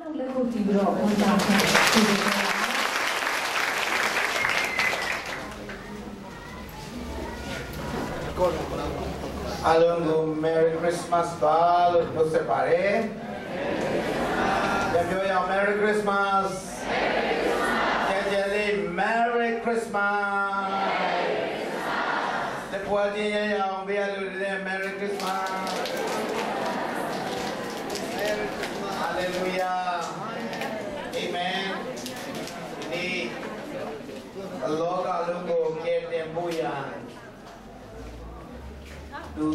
လက်ကိုကြည့်ပြီးတော့ဝန်တာခံဒီလိုပဲအားလုံးကို Merry Christmas ပါလို့နှုတ်ဆက်ပါတယ်။ကြပြောရအောင် Merry Christmas ။ကြကြလေး Merry Christmas ။လက်ပွားခြင်းရအောင်ဘေးလူတွေ Merry Christmas ။ Hallelujah Amen ဒီအလောကလုံးကိုကယ်တင်ဖို့ရန် သူ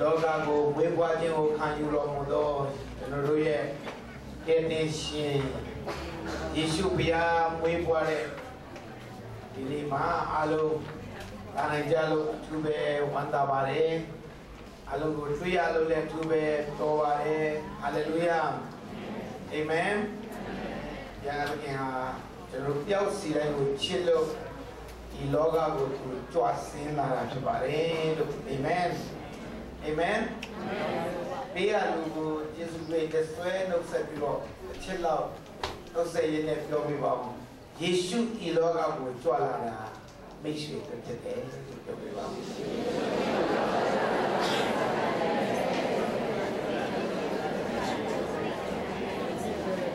လောကကိုဝေးပွားခြင်းကိုခံယူတော်မူသောကျွန်တော်တို့ရဲ့ကယ်တင်ရှင်ယေရှုဘုရားဝေးပွားတဲ့ဒီနေ့မှာအလုံးကာနိုင်ကြလို့အထူးပဲဝမ်းသာပါတယ်အလုံးကိုတွေ့ရလို့လည်းအထူးပဲတော်ပါတယ်ဟာလေလုယာအာမင်ယာရခင်ဟာကျွန်တော်ပျောက်စီတိုင်းကိုချစ်လို့ ဒီလောကကိုသူကြွဆင်းလာတာဖြစ်ပါတယ်လို့အာမင်အာမင်ဘေးကလူကိုယေရှုရဲ့တဆွဲနှုတ်ဆက်ပြီးတော့အချစ်လောက်နှုတ်ဆက်ရင်းနဲ့ပြောပြပါဦးယေရှုဤလောကကိုကြွလာတာမိတ်ဆွေတို့ဖြစ်တယ်လို့ပြောပြပါဦး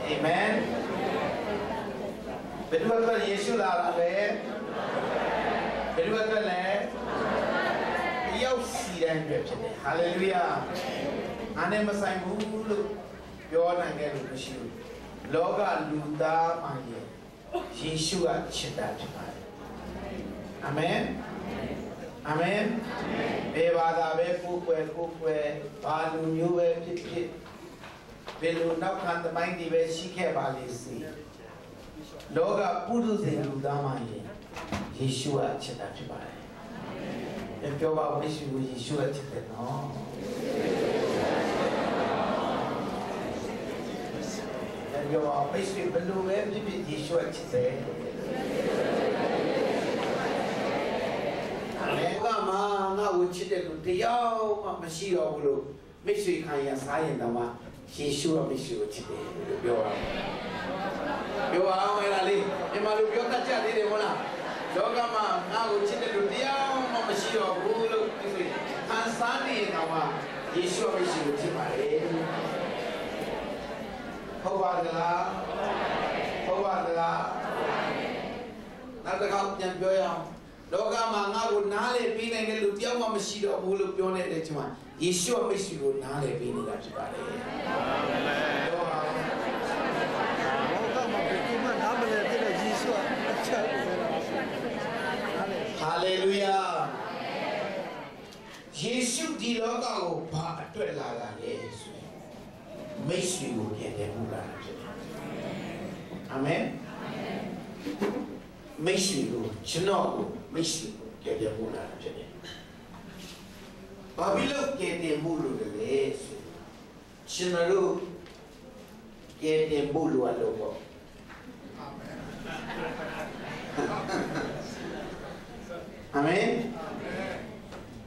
အာမင်ဘယ်သူကယေရှုလာတာလဲ ဘယ်လိုအတွက်လဲရောက်စီတဲ့အတွက်ဖြစ်တယ်ဟာလေလုယာအားနဲ့မဆိုင်ဘူးလို့ပြောနိုင်တဲ့လူမရှိဘူးလောကလူသားမှရဲ့ယေရှုကချစ်တာဖြစ်ပါတယ်အာမင်အာမင်ဘယ်ဘာသာပဲကိုယ်ကွယ်ကိုယ်ကွယ်ဘာလူမျိုးပဲဖြစ်ဖြစ်ဘယ်လိုနောက်ခံသမိုင်းဒီပဲရှိခဲ့ပါလိမ့်စီလောကပုရုဇဉ်လူသားမှရဲ့ ယေရှုကချစ်တာဖြစ်ပါတယ်။ပြောပါဦးယေရှုကိုယေရှုကချစ်တယ်နော်။ပြောပါဦးယေရှုဘယ်လိုပဲဖြစ်ဖြစ်ယေရှုကချစ်တယ်။အဲကမှငါ့ကိုချစ်တဲ့လူတယောက်မှမရှိတော့ဘူးလို့မိတ်ဆွေခံရစားရင်တော့မှယေရှုကမိတ်ဆွေကိုချစ်တယ်လို့ပြောပါပြောအောင်အဲ့ဒါလေးဒီမှာလူပြောတတ်ကြသေးတယ်မဟုတ်လား လောကမှာငါ့ကိုချစ်တဲ့လူတရားမှမရှိတော့ဘူးလို့ဒီဆိုခံစားနေရင်တော့မှယေရှုမရှိကိုချစ်ပါလေဟုတ်ပါသလားဟုတ်ပါသလားနောက်တစ်ခါပြန်ပြောရအောင်လောကမှာငါ့ကိုနားလေပြီးနိုင်တဲ့လူတယောက်မှမရှိတော့ဘူးလို့ပြောနေတဲ့အချိန်မှာယေရှုမရှိကိုနားလေပြီးနေတာဖြစ်ပါတယ်အာမင်ပြောပါဦးလောကမှာဘယ်သူမှနားမလည်တဲ့ယေရှုအချက်ပဲလား ဟာလေဟာလေလုယာယေရှုဒီလောကကိုဘာအတွက်လာတာလဲဆိုရင်မိတ်ဆွေကိုပြန်တယ်မှုလာတာဖြစ်တယ်အာမင်မိတ်ဆွေကိုကျွန်တော်ကိုမိတ်ဆွေကိုပြန်တယ်မှုလာတာဖြစ်တယ်ဘာဖြစ်လို့ပြန်တယ်မှုလို့လဲဆိုရင်ကျွန်တော်တို့ပြန်တယ်မှုလို့အလို့ပေါ့အာမင်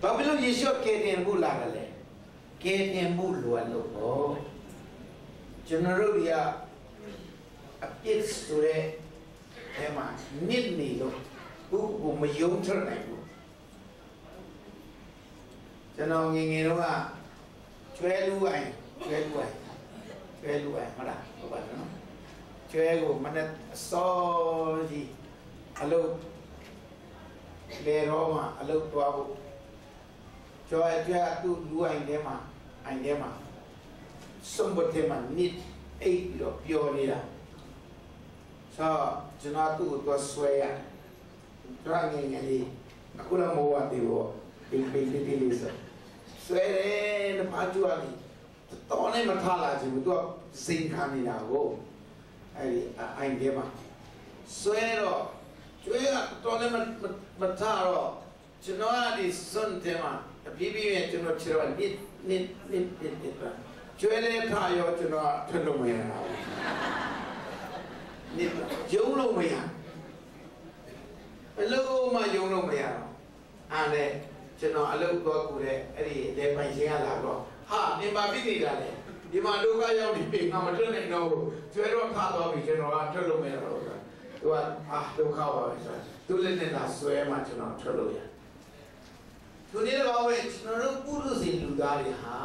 ဘာဖြစ်လို့ယေရှုကယ်တင်မှုလာတယ်လဲကယ်တင်မှုလိုအပ်လို့ပေါ့ကျွန်တော်တို့တွေကအပြစ်ဆိုတဲ့အဲမှာနစ်နေလို့ဘူးကိုမယုံထနိုင်ဘူးကျွန်တော်ငယ်ငယ်တော့ကကျွဲလူအိုင်ကျွဲလူအိုင်ကျွဲလူအိုင်ဟုတ်လားဟုတ်ပါနော်ကျွဲကိုမနဲ့အစောကြီးအလုပ် လေတော့မှအလုပ်သွားဖို့ကျော်အကျွဲသူ့လူအိုင်ထဲမှာအိုင်ထဲမှာစုံဘတ်ထဲမှာနစ်အိတ်ပြီးတော့ပျော်နေတာဆိုကျွန်တော်သူ့ကိုသွားဆွဲရတယ်ကျွန်တော်ငယ်ငယ်လေးအခုလည်းမဟုတ်သေးဘူးဒီပိတ်တိလေးဆိုဆွဲတယ်တမကျူ Ali တော်နဲ့မထားလာချင်ဘူးသူကစိန်ခံနေတာကိုအဲ့ဒီအိုင်ထဲမှာဆွဲတော့ ကျွေးကတော်လည်းမမထားတော့ကျွန်တော်ကဒီစွန့်တယ်မှာအပြည့်ပြည့်နဲ့ကျွန်တော်ခြေတော့နစ်နစ်နစ်နစ်နစ်ပါကျွေးလည်းထားရောကျွန်တော်ထလို့မရတာနစ်ယုံလို့မရဘယ်လို့မှယုံလို့မရတော့အားနဲ့ကျွန်တော်အလုပ်တော့ကူတဲ့အဲ့ဒီလေပိုင်ရှင်ကလာတော့ဟာနေပါပြီနေတာလေဒီမှာဒုက္ခရောက်နေပြီငါမထွက်နိုင်တော့ဘူးကျွဲတော့ခါသွားပြီကျွန်တော်ကထွက်လို့မရတော့ဘူး သူကအာဒုက္ခပါပဲဆိုသူလည်းနဲ့လာဆွဲမှကျွန်တော်ထွက်လို့ရသူနေ့တော့ပဲကျွန်တော်တို့ပုရုစီလူသားတွေဟာ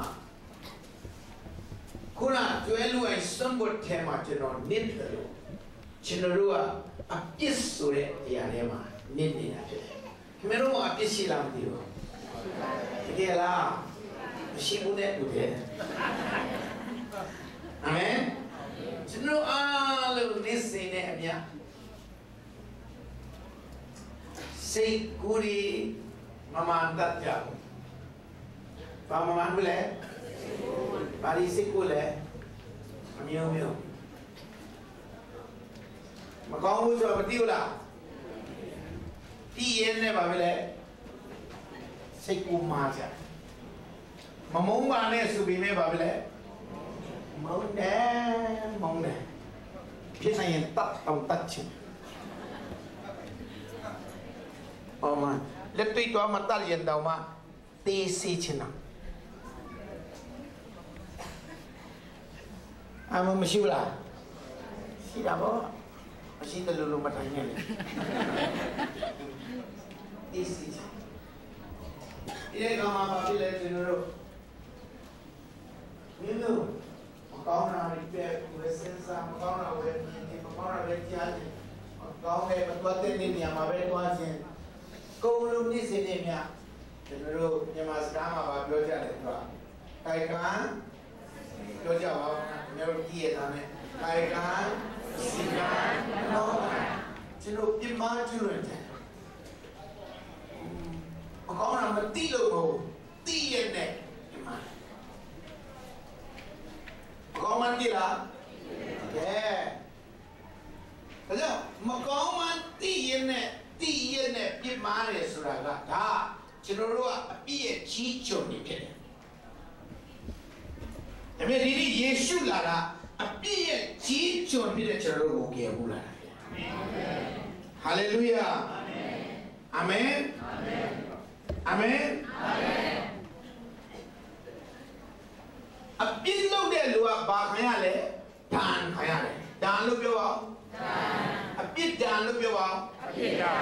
ခုနကျွဲလူအိုင်စံဘတ်ထဲမှာကျွန်တော်နစ်တယ်လို့ကျွန်တော်တို့ကအပြစ်ဆိုတဲ့အရာထဲမှာနစ်နေတာဖြစ်တယ်ခင်ဗျားတို့ကအပြစ်ရှိလားမသိဘူးတကယ်လားမရှိဘူးတဲ့သူတဲ့အာမင်ကျွန်တော်အားလုံးနေစင်တဲ့အမြတ် စိတ်ကိုယ်ရီမမန်တတ်ကြဘူးဘာမမန်ဘူးလဲဘာဒီစိတ်ကိုလဲအမျိုးမျိုးမကောင်းဘူးဆိုတော့မသိဘူးလားတီးရင်လည်းပါပဲလေစိတ်ကိုမာကြမမုန်းပါနဲ့ဆိုပြီးမဲ့ပါပဲလေမုန်းတယ်မုန်းတယ်ဖြစ်နိုင်ရင်တတ်အောင်တတ်ချင် အော်မလက်တွေ့တော့မတတ်ရင်တော့မှတေးစီချင်တာအမမရှိဘူးလားရှိတာပေါ့မရှိတယ်လို့လို့မတိုင်နဲ့လေတေးစီချင်ဒီကောင်မှာပါပြီလေကျွန်တော်တို့မင်းတို့မကောင်းတာတွေပဲဝယ်စင်စားမကောင်းတာဝယ်မြင်တယ်မကောင်းတာပဲကြားတယ်မကောင်းတဲ့မတော်တဲ့နေရာမှာပဲတွားခြင်း ကုံလုံးနေ့စဉ်နေ့မြကျွန်တော်တို့မြန်မာစကားမှာပြောကြတယ်သူကတိုင်ကန်ပြောကြပါဦးကျွန်တော်တို့ကြည့်ရတာနဲ့တိုင်ကန်စီကန်တော့ကျွန်တော်ပြမကျွန်းတယ်မကောင်းတာမသိလို့မဟုတ်သိရတဲ့ဒီမှာမကောင်းမှန်းကြည့်လားကဲဒါကြောင့်မကောင်းမှန်းသိရ တဲ့သိရတဲ့ပြစ်မှားတယ်ဆိုတာကဒါကျွန်တော်တို့ကအပြည့်ရဲ့ကြီးကျုံနေဖြစ်တယ်ဒါပေမဲ့ဒီနေ့ယေရှုလာတာအပြည့်ရဲ့ကြီးကျုံဖြစ်တဲ့ကျွန်တော်တို့ကိုကယ်ဖို့လာတာဟာလေလုယာအာမင်အာမင်အာမင်အပြစ်လုပ်တဲ့လူကဘာခံရလဲဒဏ်ခံရတယ်ဒဏ်လို့ပြောပါဦးဒဏ်အပြစ်ဒဏ် လို့ပြောပါဦးအပြစ်ဒဏ်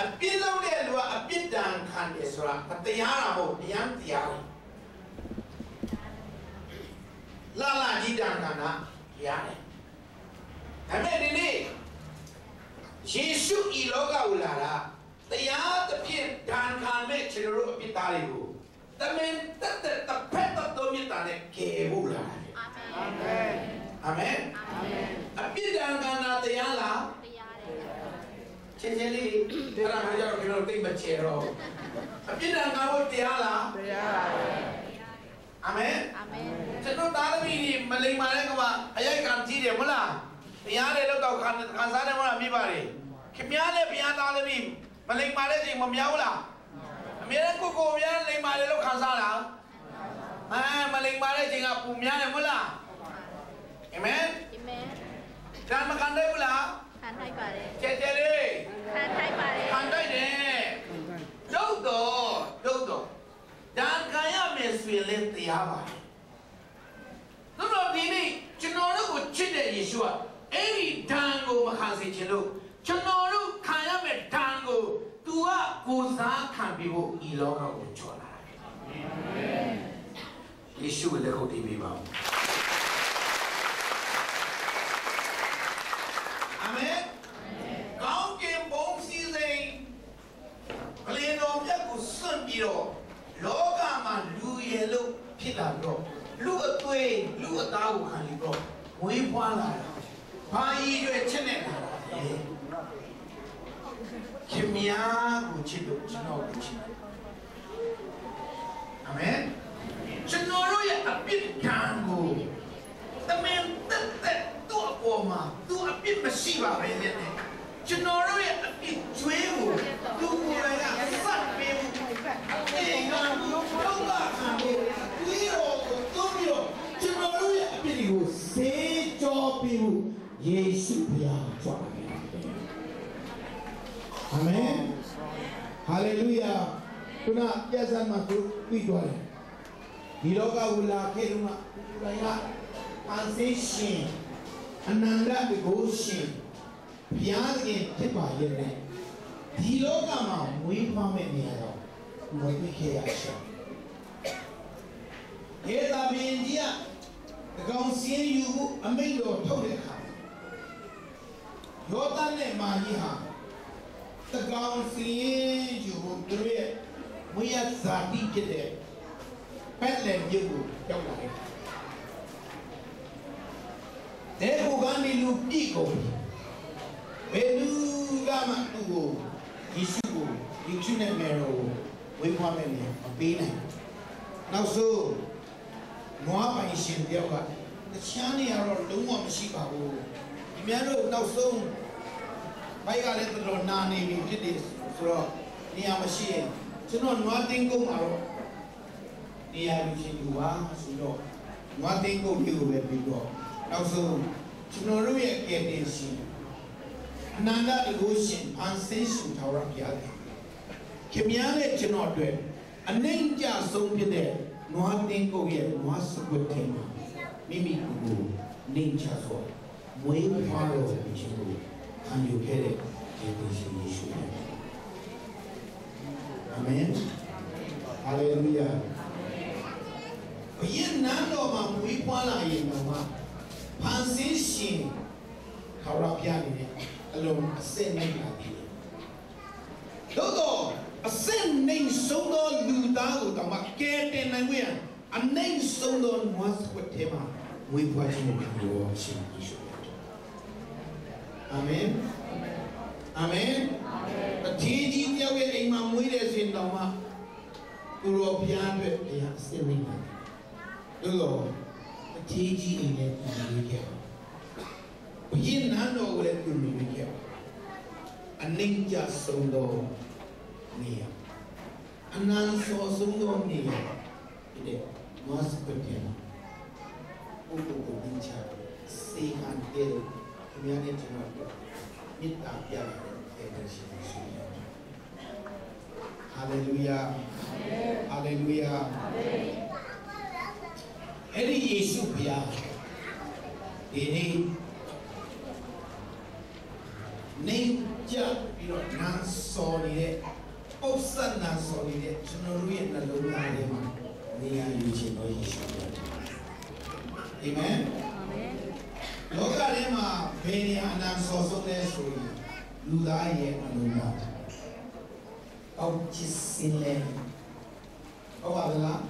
အပြစ်လုပ်တဲ့လူကအပြစ်ဒဏ်ခံတယ်ဆိုတာမတရားတာမဟုတ်တရားတရားပဲလာလာကြီးဒဏ်ခံတာတရားတယ်ဒါပေမဲ့ဒီနေ့ယေရှုဤလောကကိုလာတာတရားသဖြင့်ဒဏ်ခံမဲ့ခြေတော်တို့အပြစ်သားတွေကိုတမင်တက်တဲ့တစ်ဖက်သက်သောမြတ်တာနဲ့ကယ်ဖို့လာတယ်အာမင် အာမင်အာမင်အပြစ်ဒဏ်ခံတာတရားလားတရားတယ်ချင်းချင်းလေးအဲ့ဒါမှကြောင့်ကျွန်တော်သိမချေတော့အပြစ်ဒဏ်ခံဖို့တရားလားတရားပါပဲအာမင်အာမင်ကျွန်တော်သားသမီးတွေမလိမ္မာတဲ့ကမှာအရိုက်ခံကြည့်တယ်မဟုတ်လားတရားတွေလောက်တော့ခံခံစားတယ်မဟုတ်လားမိပါလေခင်ဗျားလည်းဘုရားသားသမီးမလိမ္မာတဲ့ချိန်မမြောက်လားအမြဲတမ်းကိုကိုဘုရားလိမ္မာတယ်လို့ခံစားလားအဲမလိမ္မာတဲ့ချိန်ကပူများတယ်မဟုတ်လား အာမင်အာမင်ဒါမခံနိုင်ဘူးလားခံထိုက်ပါတယ်ကျဲကျဲလေးခံထိုက်ပါတယ်ခံတိုက်တယ်ဒုတ်တော့ဒုတ်တော့ဒါခံရမယ်ဆိုရင်လည်းတရားပါသူတို့ဒီနေ့ကျွန်တော်တို့ကိုချစ်တဲ့ယေရှုကအဲ့ဒီဓာန်ကိုမခံစေချင်လို့ကျွန်တော်တို့ခံရမယ်ဓာန်ကိုသူကကိုစားခံပြီးဖို့ဤလောကကိုချော်လာတယ်ယေရှုကိုလက်ခုပ်တီးပေးပါဦး အာမင်ကောင်းကင်ဘုံစည်းစိမ်ကလေးတော်မြတ်ကိုစွန့်ပြီးတော့လောကမှာလူရည်လို့ဖြစ်လာတော့လူအသွေးလူအသားကိုခံပြီးတော့ဝေးဖွာလာတာဘာကြီးရွယ်ချစ်နေလာတာလဲခင်ဗျားကိုချစ်လို့ကျွန်တော်ကိုချစ်တယ်အာမင်ကျွန်တော်တို့ရဲ့အပြစ်ကံကိုတမင်တက်တက်သူ့အပေါ်မှာသူ့အပြစ် မရှိပါပဲနဲ့ကျွန်တော်တို့ရဲ့အပြစ်ကျွေးကိုသူ့ကိုယ်တိုင်ကစတ်ပေးမှုအေးငါတို့တော့ကံကိုဒီရောကိုသူ့ရောကျွန်တော်တို့ရဲ့အပြစ်တွေကိုစေကြောပေးမှုယေရှုဘုရားကြွားတယ်အာမင်ဟာလေလုယာခုနပြဿနာမှာသူပြီးသွားတယ်ဒီလောကကိုလာခဲ့တော့မှဘုရားအန်သိရှင် အနန္တတကိုရှင်ဘုရားသခင်ဖြစ်ပါရဲ့နဲ့ဒီလောကမှာမွေးဖွားမဲ့နေရာတော့မွေးပြီးခဲ့ရရှာဧသာဘင်ကြီးကတကောင်စင်းယူဖို့အမိန့်တော်ထုတ်တဲ့အခါယောသန်နဲ့မာကြီးဟာတကောင်စင်းယူဖို့သူတို့ရဲ့မွေးရဇာတိဖြစ်တဲ့ပက်လက်မြို့ကိုရောက်လာတယ်။ တဲ့ကိုကနေလူပြည့်ကုန်ပြီ။ဘယ်လူကမှသူ့ကိုယေရှုကိုယေရှုနဲ့မေရောကိုဝေးဖွားမဲ့နေမပေးနိုင်ဘူး။နောက်ဆုံးနွားပိုင်ရှင်တယောက်ကတချမ်းနေရတော့လုံးဝမရှိပါဘူး။ဒီများတို့နောက်ဆုံးဘိုက်ကလည်းတော်တော်နာနေပြီဖြစ်တယ်ဆိုတော့နေရာမရှိရင်ကျွန်တော်နွားတင်းကုန်မှာတော့နေရာလူချင်းလူပါဆိုတော့နွားတင်းကုန်မျိုးပဲပြီးတော့ နောက်ဆုံးကျွန်တော်တို့ရဲ့ကယ်တင်ရှင်အနန္တတကုရှင်အန်ဆင်းရှင်ထာဝရဘုရားခင်ခင်များနဲ့ကျွန်တော်အတွက်အနိုင်ကြဆုံးဖြစ်တဲ့နွားတင်းကုန်ရဲ့နွားစကွတ်ထဲမှာမိမိကိုယ်ကိုနေချဆိုမွေးဖွားတော်မူခြင်းကိုခံယူခဲ့တဲ့ကယ်တင်ရှင်ယေရှုရဲ့အာမင်ဟာလေလုယာဘုရင်နန်းတော်မှာမွေးဖွားလာရင်တော့မှဖန် ဆင်းရှင်ခေါရပြနေတယ်အလုံးအစင်နိုင်လာတယ်သို့တော့အစင်နိုင်ဆုံးသောလူသားကိုတော့မှကဲတင်နိုင်ခွင့်အနိုင်ဆုံးသောနွားစကွတ်ထဲမှာမွေးဖွားခြင်းကိုခံယူရရှင်ယေရှုအာမင်အာမင်အကြီးကြီးတယောက်ရဲ့အိမ်မှာမွေးတဲ့ဆိုရင်တော့မှကိုရောဘုရားအတွက်ဘုရားအစင်နိုင်ပါတယ်။တို့တော့အကြီးကြီးအိမ်နဲ့ပြည်နေခဲ့ပါဘုရင်နန်းတော်ကိုလည်းပြည်နေခဲ့ ပါအနိုင်ကြဆုံးသောနေရာအနန္စောဆုံးသောနေရာဒီတဲ့မတ်စပတိယဘုဘကိုတင်ချာစေဟန်တေခင်ဗျား နဲ့ကျွန်တော်တို့မေတ္တာပြရတယ်တဲ့ရှင်ရှိတယ်ဟာလေလုယာဟာလေလုယာအဲ့ဒီယေရှုဘုရားဒီနေ့နေကြပြီးတော့နန်းစော်နေတဲ့ပု္ပ္ပစနန်းစော်နေတဲ့ကျွန်တော်တို့ရဲ့နှလုံးသားထဲမှာနေရာယူခြင်းတော်ယေရှုဘုရားအာမင်လောကထဲမှာဘယ်နေရာအနံစော်ဆုံးလဲဆိုရင်လူသားရဲ့အလုံးသား။အောက်ချစ်စင်လဲ။ဟုတ်ပါလား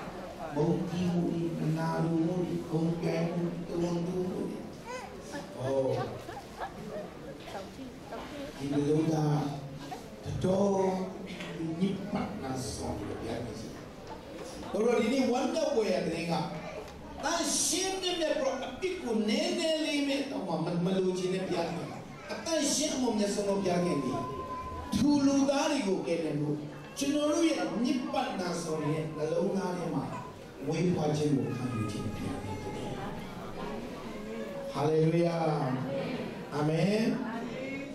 ။ဘုံတီမူဒီနာရူမူဒီခုံကဲမူတုံဒူမူဒီ။အော် ဒီလူသားတော်ညစ်ပတ်နာဆောင်ရပြနေစီ။တို့ဒီနေ့ဝမ်းတော့ပွဲရတဲ့ကတန်ရှင်းမြတ်မြတ်ပရအပိကိုနည်းနည်းလေးမဲ့တော့မမလို့ခြင်းနဲ့ပြရတယ်အတန်ရှင်းအမမြတ်ဆုံးပြခဲ့ပြီသူလူသားတွေကိုကဲတယ်လို့ကျွန်တော်တို့ရဲ့မြစ်ပတ်နာဆိုတဲ့နှလုံးသားထဲမှာဝေးဖွားခြင်းကိုခံယူခြင်းပြရတယ်ဟာလေလုယာအာမင်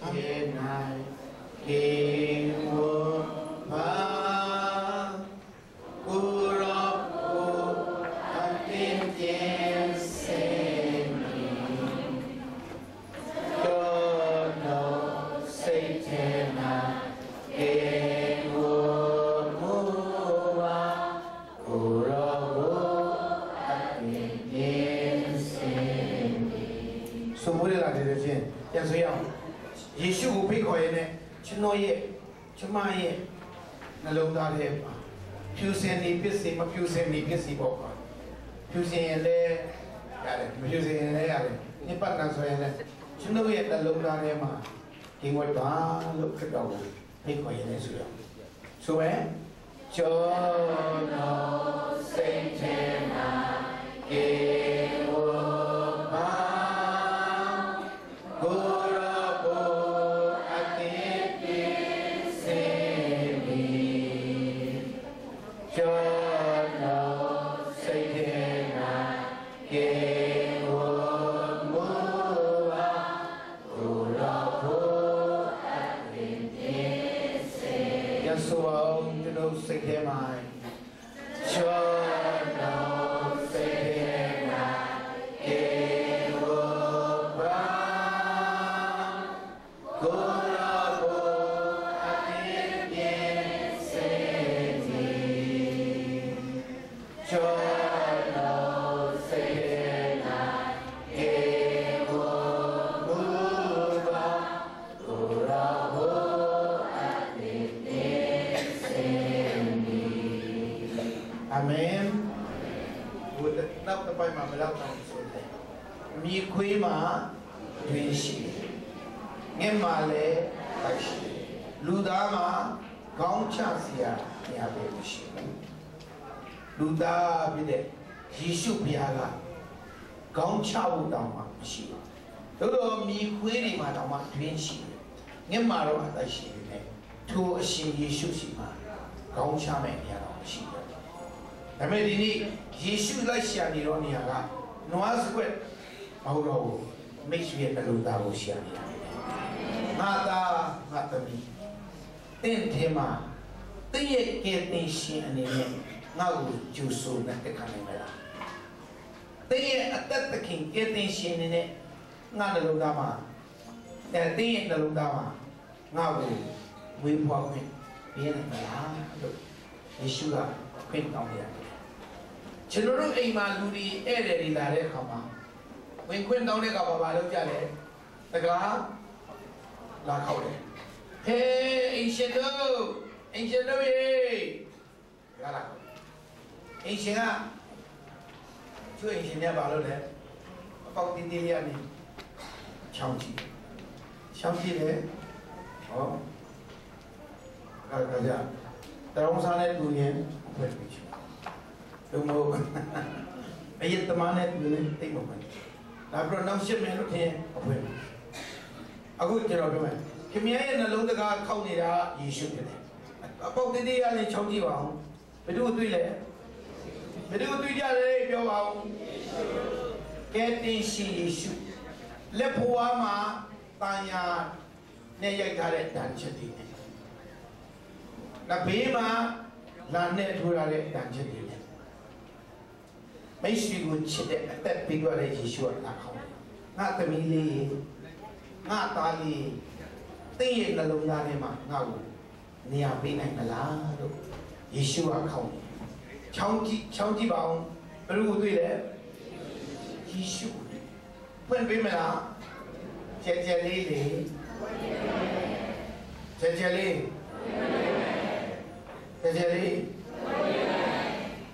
အာမင်နိုင် ကျမရဲ့နှလုံးသားထဲမှာဖြူစင်နေပစ္စည်းမဖြူစင်နေပစ္စည်းပေါ့ကွာဖြူစင်ရင်လည်းရတယ်မဖြူစင်ရင်လည်းရတယ်နိပတ်နာဆိုရင်လည်းကျွန်တော်ရဲ့နှလုံးသားထဲမှာဒီဝတ်ပါလို့ခက်တော့ဖိတ်ခေါ်ရတဲ့ဆိုရဆိုပဲကျော်တော်စိတ်ထဲမှာကေ တောင်းမှတွင်ရှိတယ်ငှက်မှာတော့အသက်ရှိတယ်ထိုအရှင်ယေရှုရှိမှာခေါင်းချမဲ့နေရာတော့မရှိဘူးဒါပေမဲ့ဒီနေ့ယေရှုလိုက်ရှာနေတော့နေရာကနွားစကွက်မဟုတ်တော့ဘူးမိတ်ဆွေရဲ့နှလုံးသားကိုရှာနေတာငါသားငါသမီးတင့်ထဲမှာတင့်ရဲ့ကဲတင်ရှင်အနေနဲ့ငါ့ကိုကျူဆိုနဲ့တက်ခံနိုင်မလားတင့်ရဲ့အသက်သခင်ကဲတင်ရှင်အနေနဲ့ငါနှလုံးသားမှာ အဲတင့်ရဲ့နှလုံးသားမှာငါ့ကိုဝေးဖွားခွင့်ပေးနိုင်မလားလို့ယေရှုကခွင့်တောင်းရတယ်ကျွန်တော်တို့အိမ်မှာလူတွေဧည့်သည်တွေလာတဲ့အခါမှာဝင်ခွင့်တောင်းတဲ့အခါမှာမလုပ်ကြလဲတကားလာခေါက်တယ်ဟေးအင်ရှင်တို့အင်ရှင်တို့ရေရလာအင်ရှင်ကသူ့အင်ရှင်ကဘာလုပ်လဲအပေါက်တင်းတင်းလေးကနေချောင်းကြည့် ချောင်းကြည့်လေဟောကာကကြတရုံးစားနဲ့တူရင်ဘယ်လိုချင်လုံးမဟုတ်အယက်တမနဲ့တူရင်တိတ်မမှန်ဒါပြတော့နောက်ရှစ်မယ်လို့ထင်အဖွင့်အခုကျွန်တော်ပြောမယ်ခင်ဗျားရဲ့နှလုံးတကားခောက်နေတာယေရှုဖြစ်တယ်အပေါက်တင်းတင်းကနေချောင်းကြည့်ပါအောင်ဘယ်သူတွေ့လဲဘယ်သူတွေ့ကြလဲပြောပါဦးကဲတင်ရှိယေရှုလက်ဖွားမှာ တန်ညာနဲ့ရိုက်ထားတဲ့တန်ချက်တွေနဲ့နဘေးမှာလာနဲ့ထိုးရတဲ့တန်ချက်တွေနဲ့မိတ်ဆွေကိုချစ်တဲ့အသက်ပေးသွားတဲ့ယေရှုကလာခေါင်းငါသမီးလေးငါသားလေးတင်းရဲ့နှလုံးသားထဲမှာငါ့ကိုနေရာပေးနိုင်မလားလို့ယေရှုကခေါင်းချောင်းကြည့်ချောင်းကြည့်ပါအောင်ဘယ်လိုတွေ့လဲယေရှုဖွင့်ပေးမလား ကျဲကျဲလေးလေကျဲကျဲလေးကျဲကျဲလေး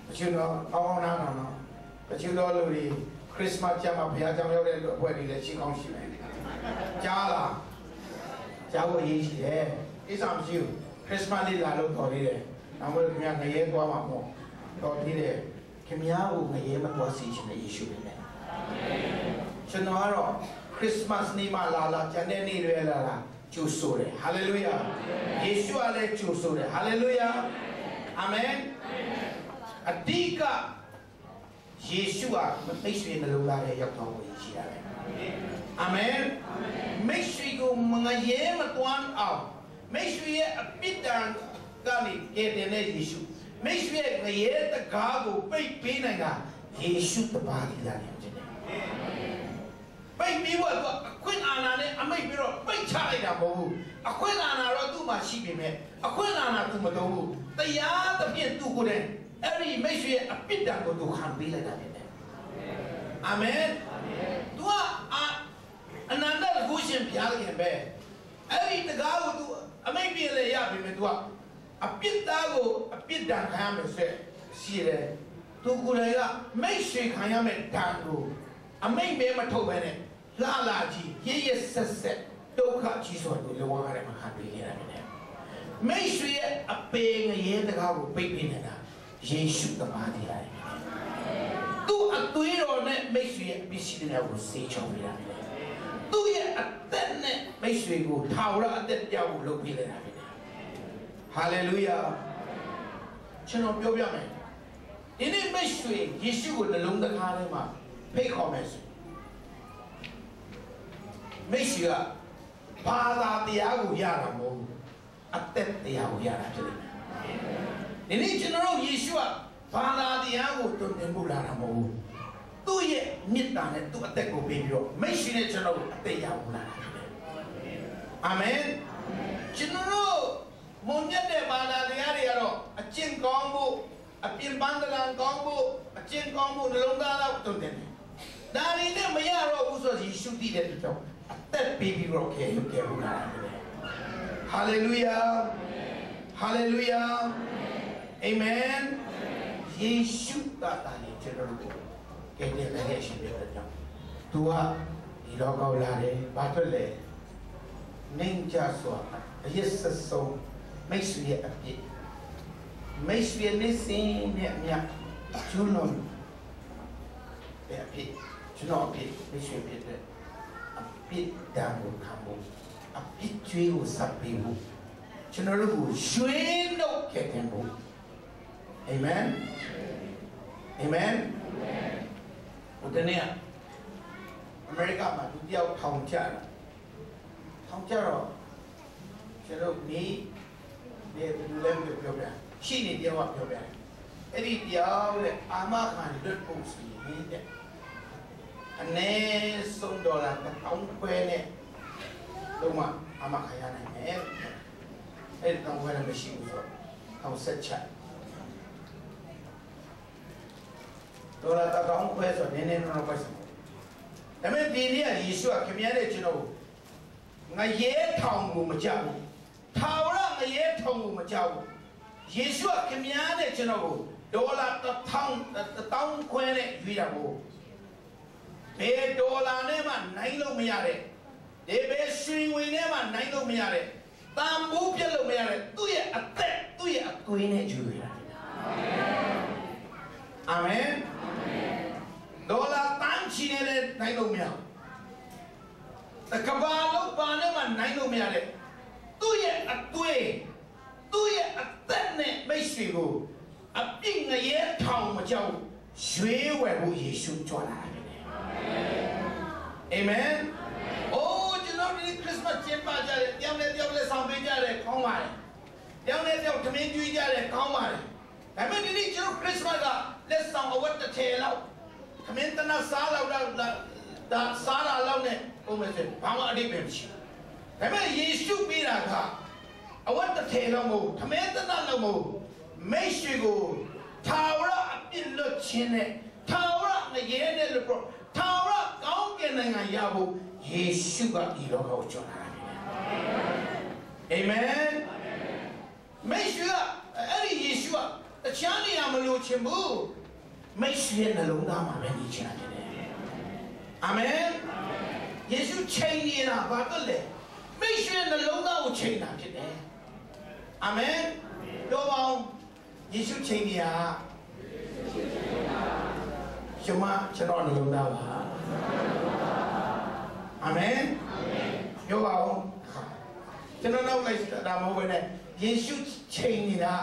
အချင်းတော့အောင်းအောင်နားနော်အချင်းတော်လူတွေခရစ်စမတ်ကျမှဘုရားကြောင်ရောက်တဲ့လူအဖွဲ့တွေလည်းချင်းကောင်းရှိမယ်ကြားလားကြားဖို့အရေးရှိတယ်အိစာမရှိဘူးခရစ်စမတ်လေးလာလို့တော်သေးတယ်နောက်မှခင်ဗျာငရဲသွားမှာပေါ့တော်သေးတယ်ခင်ဗျားကိုငရဲမတော်စီရှင်တဲ့ယေရှုပဲနဲ့ကျွန်တော်ကတော့ ခရစ်စမတ်နေ့မှာလာလာကျန်တဲ့နေ့တွေလာလာကျူဆိုတယ်ဟာလေလုယာယေရှုကလည်းကျူဆိုတယ်ဟာလေလုယာအာမင်အဓိကယေရှုကမိတ်ဆွေနှလုံးသားထဲရောက်တော်ဝင်ရှိရတယ်အာမင်မိတ်ဆွေကိုမငရဲမတွန်းအောင်မိတ်ဆွေရဲ့အပြစ်ဒဏ်ကနေကယ်တင်တဲ့ယေရှုမိတ်ဆွေရဲ့ငရဲတကားကိုပိတ်ပေးနိုင်တာယေရှုတပါးကြီးလာတယ်ကျင်တယ် ပိတ်ပြီးတော့သူအခွင့်အာဏာနဲ့အမိတ်ပြီးတော့ပိတ်ချလိုက်တာမဟုတ်ဘူးအခွင့်အာဏာတော့သူ့မှာရှိပေမဲ့အခွင့်အာဏာသူမတုံးဘူးတရားသဖြင့်သူ့ကိုယ်တိုင်အဲ့ဒီမိတ်ဆွေရဲ့အပြစ်ဒဏ်ကိုသူခံပေးလိုက်တာဖြစ်တယ်အာမင်သူကအအနန္တကိုရှင်ဘုရားခင်ပဲအဲ့ဒီတကားကိုသူအမိတ်ပြလေရပြီမဲ့သူကအပြစ်သားကိုအပြစ်ဒဏ်ခံရမယ်ဆိုရှိတယ်သူကိုယ်တိုင်ကမိတ်ဆွေခံရမယ်ဒဏ်ကို အမိတ်မဲမထုတ်ပဲနဲ့လှလာကြီးရရဆက်ဆက်ဒုက္ခကြီးစွာကိုလောကထဲမှာခံပေးနေတာဖြစ်တယ်မိတ်ဆွေရဲ့အပေငရဲတကားကိုပိတ်ပေးနေတာယေရှုတပါးတည်းလိုက်သူအသွေးတော်နဲ့မိတ်ဆွေရဲ့ပစ္စည်းတွေကိုစေချောင်းပေးတာဖြစ်တယ်သူ့ရဲ့အသက်နဲ့မိတ်ဆွေကိုထာဝရအသက်ပြောက်ဖို့လုပ်ပေးနေတာဖြစ်တယ်ဟာလေလုယာကျွန်တော်ပြောပြမယ်ဒီနေ့မိတ်ဆွေယေရှုကိုနှလုံးသားထဲမှာ ဖိတ်ခေါ်မယ်ဆိုမိတ်ဆွေကဘာသာတရားကိုရတာမဟုတ်ဘူးအသက်တရားကိုရတာဖြစ်တယ်ဒီနေ့ကျွန်တော်တို့ယေရှုကဘာသာတရားကိုတွင်တင်ဖို့လာတာမဟုတ်ဘူးသူ့ရဲ့မေတ္တာနဲ့သူ့အသက်ကိုပေးပြီးတော့မိတ်ဆွေနဲ့ကျွန်တော်တို့အသက်ရဖို့လာတာဖြစ်တယ်အာမင်ကျွန်တော်တို့မုံမြတ်တဲ့ဘာသာတရားတွေကတော့အကျင့်ကောင်းဖို့အပြင်ပန်းတရံကောင်းဖို့အကျင့်ကောင်းဖို့နှလုံးသားတော့တွင်တင်တယ် ဒါရင်းနဲ့မရတော့ဘူးဆိုတော့ယေရှုတည်တဲ့အတွက်ကြောင့်အသက်ပေးပြီးတော့ကဲကဲဖို့လာတာဖြစ်တယ်ဟာလေလုယာဟာလေလုယာအာမင်ယေရှုကတာနေကျွန်တော်တို့ကဲတဲ့လည်းရှင်ပြတဲ့ကြောင့်သူကဒီလောကကိုလာတယ်ဘာဖြစ်လဲနေကြဆိုအယစ်စဆုံးမိတ်ဆွေရဲ့အပြစ်မိတ်ဆွေနေစင်းနဲ့အမြကျူးလွန်တဲ့အပြစ် ကျွန်တော်အပြစ်မိတ်ဆွေပြတဲ့အပြစ်တံကိုခံဖို့အပြစ်ကျွေးကိုစပ်ပေးဖို့ကျွန်တော်တို့ကိုရွှေနှုတ်ခဲ့တယ်ဖို့အာမင်အာမင်ဘုဒ္ဓနေအမေရိကမှာလူတယောက်ထောင်ချတာထောင်ချတော့ကျွန်တော်နေနေဘယ်လိုလဲပြောပြရှိနေတယောက်ကပြောပြတယ်အဲ့ဒီတယောက်တဲ့အာမခံလွတ်ဖို့စီတဲ့ အနည်းဆုံးဒေါ်လာ1000ခွဲနဲ့တော့မှအာမခံရနိုင်မယ်အဲ့ဒီတော့ဝယ်လည်းမရှိဘူးဆိုတော့အောင်ဆက်ချက်ဒေါ်လာ1000ခွဲဆိုနည်းနည်းတော့ပဲဆိုဒါပေမဲ့ဒီနေ့ကယေရှုကခင်ဗျားတဲ့ကျွန်တော်ငရဲထောင်ကိုမကြောက်ဘူးထာဝရငရဲထောင်ကိုမကြောက်ဘူးယေရှုကခင်ဗျားတဲ့ကျွန်တော်ကိုဒေါ်လာ1000 1000ခွဲနဲ့ရွေးတာကို ဘယ်ဒေါ်လာနဲ့မှနိုင်လို့မရတဲ့ဒီဘယ်ရွှေငွေနဲ့မှနိုင်လို့မရတဲ့တန်ဖိုးပြတ်လို့မရတဲ့သူ့ရဲ့အသက်သူ့ရဲ့အသွေးနဲ့ရွေးတာအာမင်ဒေါ်လာတန်းချီနဲ့လည်းနိုင်လို့မရဘူးတကဘာလုံးပါနဲ့မှနိုင်လို့မရတဲ့သူ့ရဲ့အသွေးသူ့ရဲ့အသက်နဲ့မိတ်ဆွေကိုအပြစ်ငရဲထောင်မကြောက်ရွေးဝယ်ဖို့ယေရှုကြွလာတယ် အာမင်အိုးကျွန်တော်ဒီခရစ်စမတ်ကျင်းပကြတယ်တယောက်နဲ့တယောက်လည်းဆောင်ပေးကြတယ်ကောင်းပါတယ်တယောက်နဲ့တယောက်သမင်းကျွေးကြတယ်ကောင်းပါတယ်ဒါပေမဲ့ဒီနေ့ကျွန်တော်ခရစ်စမတ်ကလက်ဆောင်အဝတ်တစ်ထည်လောက်သမင်းတနစားလောက်တော့ဒါစားလာလောက်နဲ့ပုံမဲ့စဘာမှအတိတ်ပဲမရှိဘူးဒါပေမဲ့ယေရှုပေးတာကအဝတ်တစ်ထည်လောက်မဟုတ်သမင်းတနလောက်မဟုတ်မိတ်ဆွေကိုထာဝရအပြစ်လွတ်ခြင်းနဲ့ထာဝရငရဲနဲ့လို့ပြောထာဝရ ကောင်းကင်နိုင်ငံရဖို့ယေရှုကဒီလောကကိုကြွလာတယ်အာမင်မိတ်ဆွေကအဲ့ဒီယေရှုကတခြားနေရာမလို့ချင်ဘူးမိတ်ဆွေရဲ့နှလုံးသားမှာပဲနေချင်တယ်အာမင်ယေရှုချိန်နေတာဘာလို့လဲမိတ်ဆွေနှလုံးသားကိုချိန်တာဖြစ်တယ်အာမင်တော့ပေါင်းယေရှုချိန်နေတာကျွန်မကျွန်တော်နှလုံးသားပါ အာမင်ပြောပါဦးကျွန်တော်နောက်လိုက်တာမဟုတ်ဘဲနဲ့ယေရှုချိန်နေတာ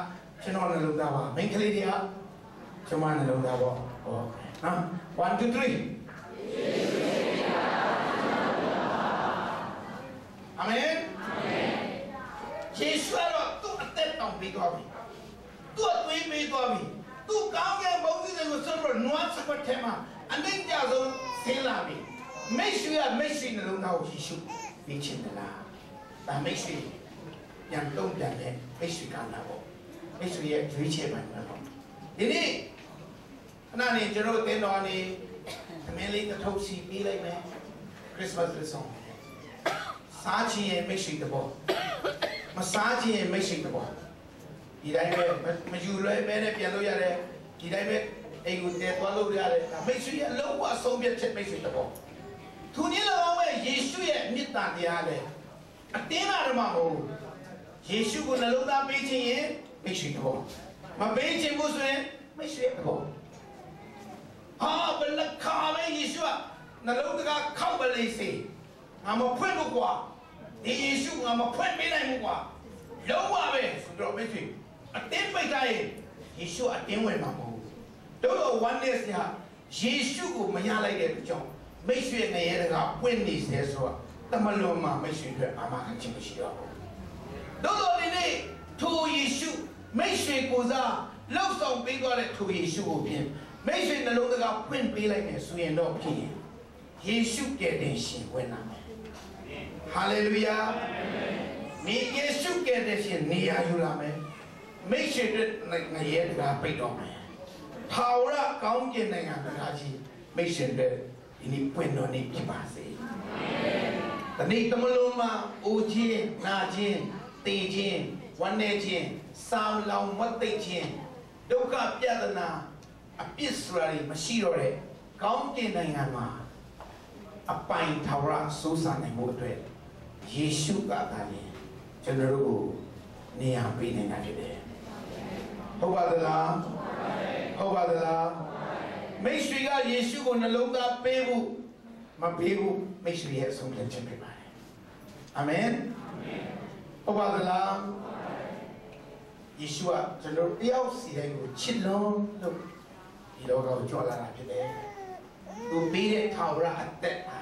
ကျွန်တော်နှလုံးသားပါမိန်းကလေးတွေကကျွန်မနှလုံးသားပေါ့ဟောနော်1 2 3အာမင်ယေရှုကတော့သူ့အသက်တောင်ပေးသွားပြီသူ့အသွေးပေးသွားပြီသူ့ကောင်းကင်ဘုံကြီးတွေကိုဆွလို့နွားစပတ်ထဲမှာအနိုင်ကြဆုံးဆင်းလာပြီ မိတ်ဆွေကမိတ်ဆွေနှလုံးသားကိုယေရှုပေးချင်တယ်လားဒါမိတ်ဆွေပြန်တုံးပြန်တဲ့မိတ်ဆွေကလာပေါ့မိတ်ဆွေရဲ့ရွေးချယ်မှန်တယ်ပေါ့ဒီနေ့ခဏနေကျွန်တော်တင်းတော်နေသမင်းလေးတစ်ထုပ်စီပေးလိုက်မယ်ခရစ်စမတ်လက်ဆောင်စားချင်ရဲ့မိတ်ဆွေတဘောမစားချင်ရဲ့မိတ်ဆွေတဘောဒီတိုင်းပဲမယူလွဲပဲနဲ့ပြန်လို့ရတယ်ဒီတိုင်းပဲအိမ်ကိုတည်သွားလို့ရတယ်ဒါမိတ်ဆွေရဲ့လုံးဝအဆုံးဖြတ်ချက်မိတ်ဆွေတဘော သူနည်းလောင်းမဲ့ယေရှုရဲ့မေတ္တာတရားလေအတင်းအဓမ္မမဟုတ်ယေရှုကိုနှလုံးသားပေးခြင်းရင်မိတ်ဆွေတဘောမပေးခြင်းဘူးဆိုရင်မိတ်ဆွေတဘောဟာဘယ်လက်ခါပဲယေရှုကနှလုံးသားခောက်ပလေးစေငါမဖွင့်ဘူးကွာဒီယေရှုငါမဖွင့်ပေးနိုင်ဘူးကွာလုံးဝပဲဆိုတော့မိတ်ဆွေအတင်းပိတ်ထားရင်ယေရှုအတင်းဝင်မှာမဟုတ်ဘူးတို့တော့ oneness ကယေရှုကိုမရလိုက်တဲ့အကြောင်း မိတ်ဆွေငရဲတကပွင့်နေစေဆိုတော့တမလွန်မှာမိတ်ဆွေတွေအာမခံခြင်းမရှိတော့ဘူးတို့တော့ဒီနေ့ထိုယေရှုမိတ်ဆွေကိုစားလောက်ဆောင်ပေးသွားတဲ့ထိုယေရှုကိုပြင်မိတ်ဆွေနှလုံးသားပွင့်ပေးလိုက်မယ်ဆိုရင်တော့ဖြစ်ရင်ယေရှုကဲ့တဲ့ရှင်ဝင်လာမယ်ဟာလေလုယာမိယေရှုကဲ့တဲ့ရှင်နေရာယူလာမယ်မိတ်ဆွေတွေငရဲတကပိတ်တော့မယ်ထာဝရကောင်းကျင်နိုင်ငံတရားကြီးမိတ်ဆွေတွေ ဒီနေ့ပွင့်တော်နေဖြစ်ပါစေ။ဒီနေ့တမလုံးမှာအိုခြင်းနာခြင်းတေခြင်းဝမ်းနည်းခြင်းဆောင်းလောင်မသိခြင်းဒုက္ခပြဒနာအပြစ်ဆိုတာတွေမရှိတော့တဲ့ခကောင်းကင်နိုင်ငံမှာအပိုင်ထာဝရစိုးစံနိုင်မှုအတွက်ယေရှုကသာလျှင်ကျွန်တော်တို့ကိုနေရာပေးနေတာဖြစ်တယ်ဟုတ်ပါသလားဟုတ်ပါသလား မိတ်ဆွေကယေရှုကိုနှလုံးသားပေးဖို့မပေးဖို့မိတ်ဆွေရဲ့အဆုံးဖြတ်ချက်ဖြစ်ပါတယ်အာမင်ဟုတ်ပါသလားယေရှုကကျွန်တော်တယောက်စီတိုင်းကိုချစ်လုံးလို့ဒီလောကကိုကြွလာတာဖြစ်တယ်သူပေးတဲ့ထာဝရအသက်ဟာ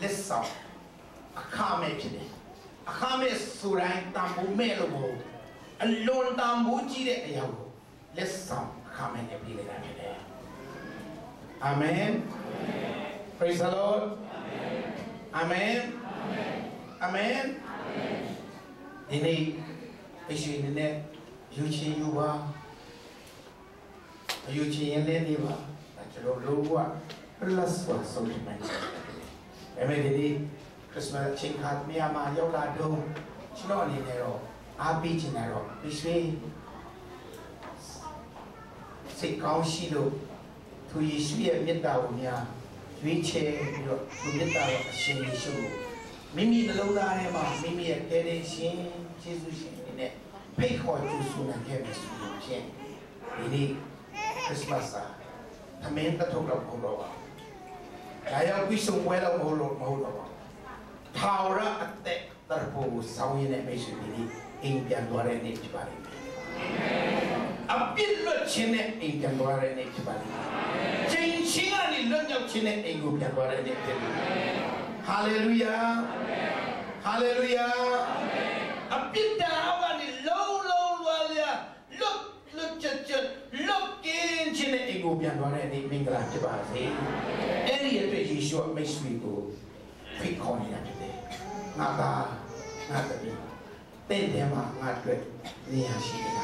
လက်ဆောင်အခမဲ့ဖြစ်တယ်အခမဲ့ဆိုတိုင်းတန်ဖိုးမဲ့လို့မဟုတ်အလွန်တန်ဖိုးကြီးတဲ့အရာကိုလက်ဆောင် အခမဲ့နဲ့ပေးလိုက်တာဖြစ်တယ်အာမင် praise the lord အာမင်အာမင်ဒီနေ့အရှင်နေနဲ့ယူချင်းယူပါယူချင်းရင်လည်းနေပါဒါကျွန်တော်လောက plus ဆိုဆုံးဖြတ်နိုင်တယ်။ဒါပေမဲ့ဒီနေ့ခရ စ်စမတ်ချင်းခါမြာမှာရောက်လာတော့ကျွန်တော်အနေနဲ့တော့အားပေးချင်တာတော့ဒီဆွေစိတ်ကောင်းရှိလို့သူယေရှုရဲ့မေတ္တာကိုများရွေးချယ်ပြီးတော့သူမေတ္တာရဲ့အရှင်ယေရှုကိုမိမိနှလုံးသားထဲမှာမိမိရဲ့ကယ်တင်ရှင်ယေရှုရှင်အနေနဲ့ဖိတ်ခေါ်ကြိုးဆိုနိုင်ခဲ့ပြီဆိုရင်ဖြင့်ဒီနေ့ခရစ်စမတ်စာသမင်းတစ်ထုပ်တော့မဟုတ်တော့ပါဘူးဒါရောက်ပြီးဆုံးပွဲတော့မဟုတ်လို့မဟုတ်တော့ပါဘူးထာဝရအသက်တရဖို့ကိုဆောင်းရင်းနဲ့မိတ်ဆွေဒီနေ့အိမ်ပြန်သွားတဲ့နေ့ဖြစ်ပါလိမ့်မယ် အပြစ်လွတ်ခြင်းနဲ့အိမ်ပြန်သွားတဲ့နေ့ဖြစ်ပါလိမ့်မယ်ချိန်ချင်းကနေလွတ်မြောက်ခြင်းနဲ့အိမ်ကိုပြန်သွားတဲ့နေ့ဖြစ်ပါလိမ့်မယ်ဟာလေလုယာဟာလေလုယာအပြစ်တာကနေလုံးလုံးလွာလျာလွတ်လွတ်ချက်ချက်လွတ်ကင်းခြင်းနဲ့အိမ်ကိုပြန်သွားတဲ့နေ့မင်္ဂလာဖြစ်ပါစေအဲ့ဒီအတွက်ယေရှုမိတ်ဆွေကိုဖိတ်ခေါ်နေတာဖြစ်တယ်ငါသာငါတပည့် တင့်တယ်မှာငါအတွက်နေရာရှိတယ်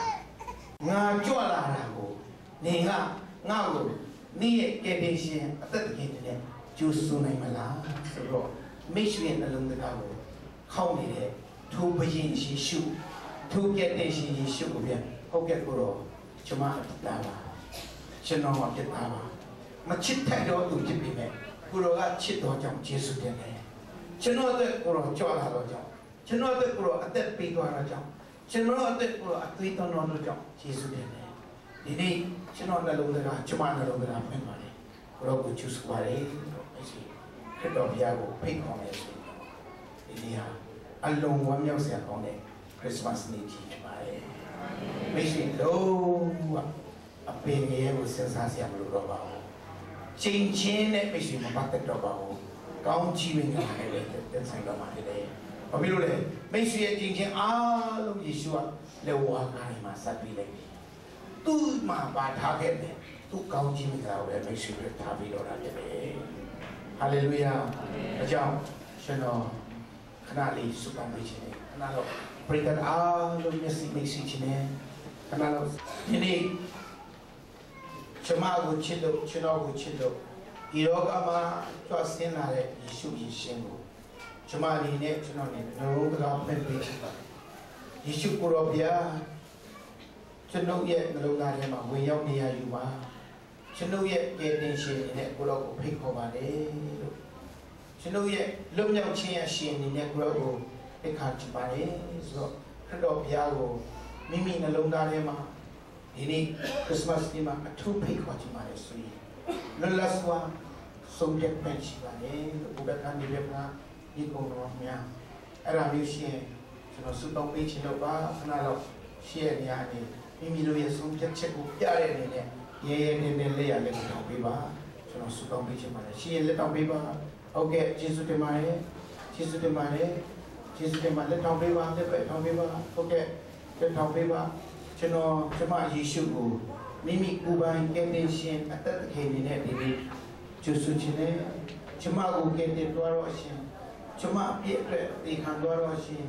ငါကြွလာတာကိုနေကငါ့ကိုနေ့ရဲ့ကယ်တင်ရှင်အသက်တကယ်တည်းကျူးစွနိုင်မလားဆိုတော့မိတ်ဆွေရဲ့နှလုံးသားကိုခေါင်းနေတဲ့ထိုးဘရင်ယေရှုထိုးကယ်တင်ရှင်ယေရှုကိုပြန်ဟုတ်ကဲ့ကိုတော့ကျွန်မအတ္တပါကျွန်တော်မှာဖြစ်တာပါမချစ်တဲ့တော့သူဖြစ်ပြီမဲ့ကိုတော်ကချစ်တော်ကြောင့်ယေရှုတင်တယ်ကျွန်တော်အတွက်ကိုတော်ကြွလာတော့ကြောင့် ကျွန်တော်အတွက်ကိုတော်အသက်ပေးသွားတော့ကြောင့်ကျွန်တော်အတွက်ကိုတော်အသွေးတော်တော်ကြောင့်ယေရှုတင်တယ်ဒီနေ့ကျွန်တော်နှလုံးသားကကျွန်မနှလုံးသားဖွင့်ပါတယ်ကိုတော်ကိုချူစပါတယ်လို့မရှိခရစ်တော်ဘုရားကိုဖိတ်ခေါ်နေဆိုဒီနေ့ဟာအလုံးဝမ်းမြောက်စရာကောင်းတဲ့ခရစ်စမတ်နေ့ကြီးဖြစ်ပါတယ်မရှိလုံးဝအပင်ငယ်ကိုစဉ်းစားစရာမလိုတော့ပါဘူးချိန်ချင်းနဲ့မရှိမပတ်သက်တော့ပါဘူးကောင်းကြီးဝင်လာတယ်တဲ့ဆိုင်တော်မှာတည်း ဘာဖြစ်လို့လဲမိတ်ဆွေရဲ့ချိန်ချင်းအားလုံးယေရှုကလက်ဝါးကားမှာစပ်ပြီးလိုက်တယ်သူ့မှာပါထားခဲ့တယ်သူကောင်းကြီးမင်္ဂလာကိုလည်းမိတ်ဆွေတွေထားပြီးတော့တာဖြစ်တယ်ဟာလေလုယာအကြောင်းကျွန်တော်ခဏလေးစုပေါင်းပေးခြင်းခဏတော့ပရိသတ်အားလုံးမျက်စိမိတ်ဆွေခြင်းနဲ့ခဏတော့ဒီနေ့ကျွန်မကိုချစ်လို့ကျွန်တော်ကိုချစ်လို့ဒီလောကမှာကြွဆင်းလာတဲ့ယေရှုယေရှင်ကို ကျွန်မအနေနဲ့ကျွန်တော်အနေနဲ့နှလုံးသားဖွင့်ပေးချင်ပါတယ်ယေရှုကိုရောဗျာကျွန်ုပ်ရဲ့နှလုံးသားထဲမှာဝင်ရောက်နေရယူပါကျွန်ုပ်ရဲ့ကယ်တင်ရှင်အနေနဲ့ကိုရောကိုဖိတ်ခေါ်ပါတယ်လို့ကျွန်ုပ်ရဲ့လွတ်မြောက်ခြင်းအရှင်အနေနဲ့ကိုရောကိုဖိတ်ခေါ်ချင်ပါတယ်ဆိုတော့ခရစ်တော်ဘုရားကိုမိမိနှလုံးသားထဲမှာဒီနေ့ခရစ်စမတ်နေ့မှာအထူးဖိတ်ခေါ်ချင်ပါတယ်ဆိုရင်လွတ်လပ်စွာဆုံးဖြတ်ခွင့်ရှိပါတယ်လို့ဘုရားကနေပြပါ ဒီကုံတော်များအဲ့ဒါမျိုးရှိရင်ကျွန်တော်စုတောင်းပေးချင်တော့ပါခဏတော့ရှေ့နေရာနေမိမိတို့ရဲ့ဆုံးဖြတ်ချက်ကိုပြတဲ့အနေနဲ့ရဲရဲနေနေလေးရလက်ထောင်ပေးပါကျွန်တော်စုတောင်းပေးချင်ပါတယ်ရှေ့လက်ထောင်ပေးပါဟုတ်ကဲ့ယေရှုတင်ပါတယ်ယေရှုတင်ပါတယ်ယေရှုတင်ပါလက်ထောင်ပေးပါလက်ပဲထောင်ပေးပါဟုတ်ကဲ့လက်ထောင်ပေးပါကျွန်တော်ကျွန်မယေရှုကိုမိမိကိုယ်ပိုင်ကယ်တင်ရှင်အသက်သခင်နေတဲ့ဒီနေ့ကျူဆူခြင်းနဲ့ကျွန်မကိုကယ်တင်တော်တော်အရှင် ကျွန်မအပြည့်အတွက်ဒီခံတော်တော်အရှင်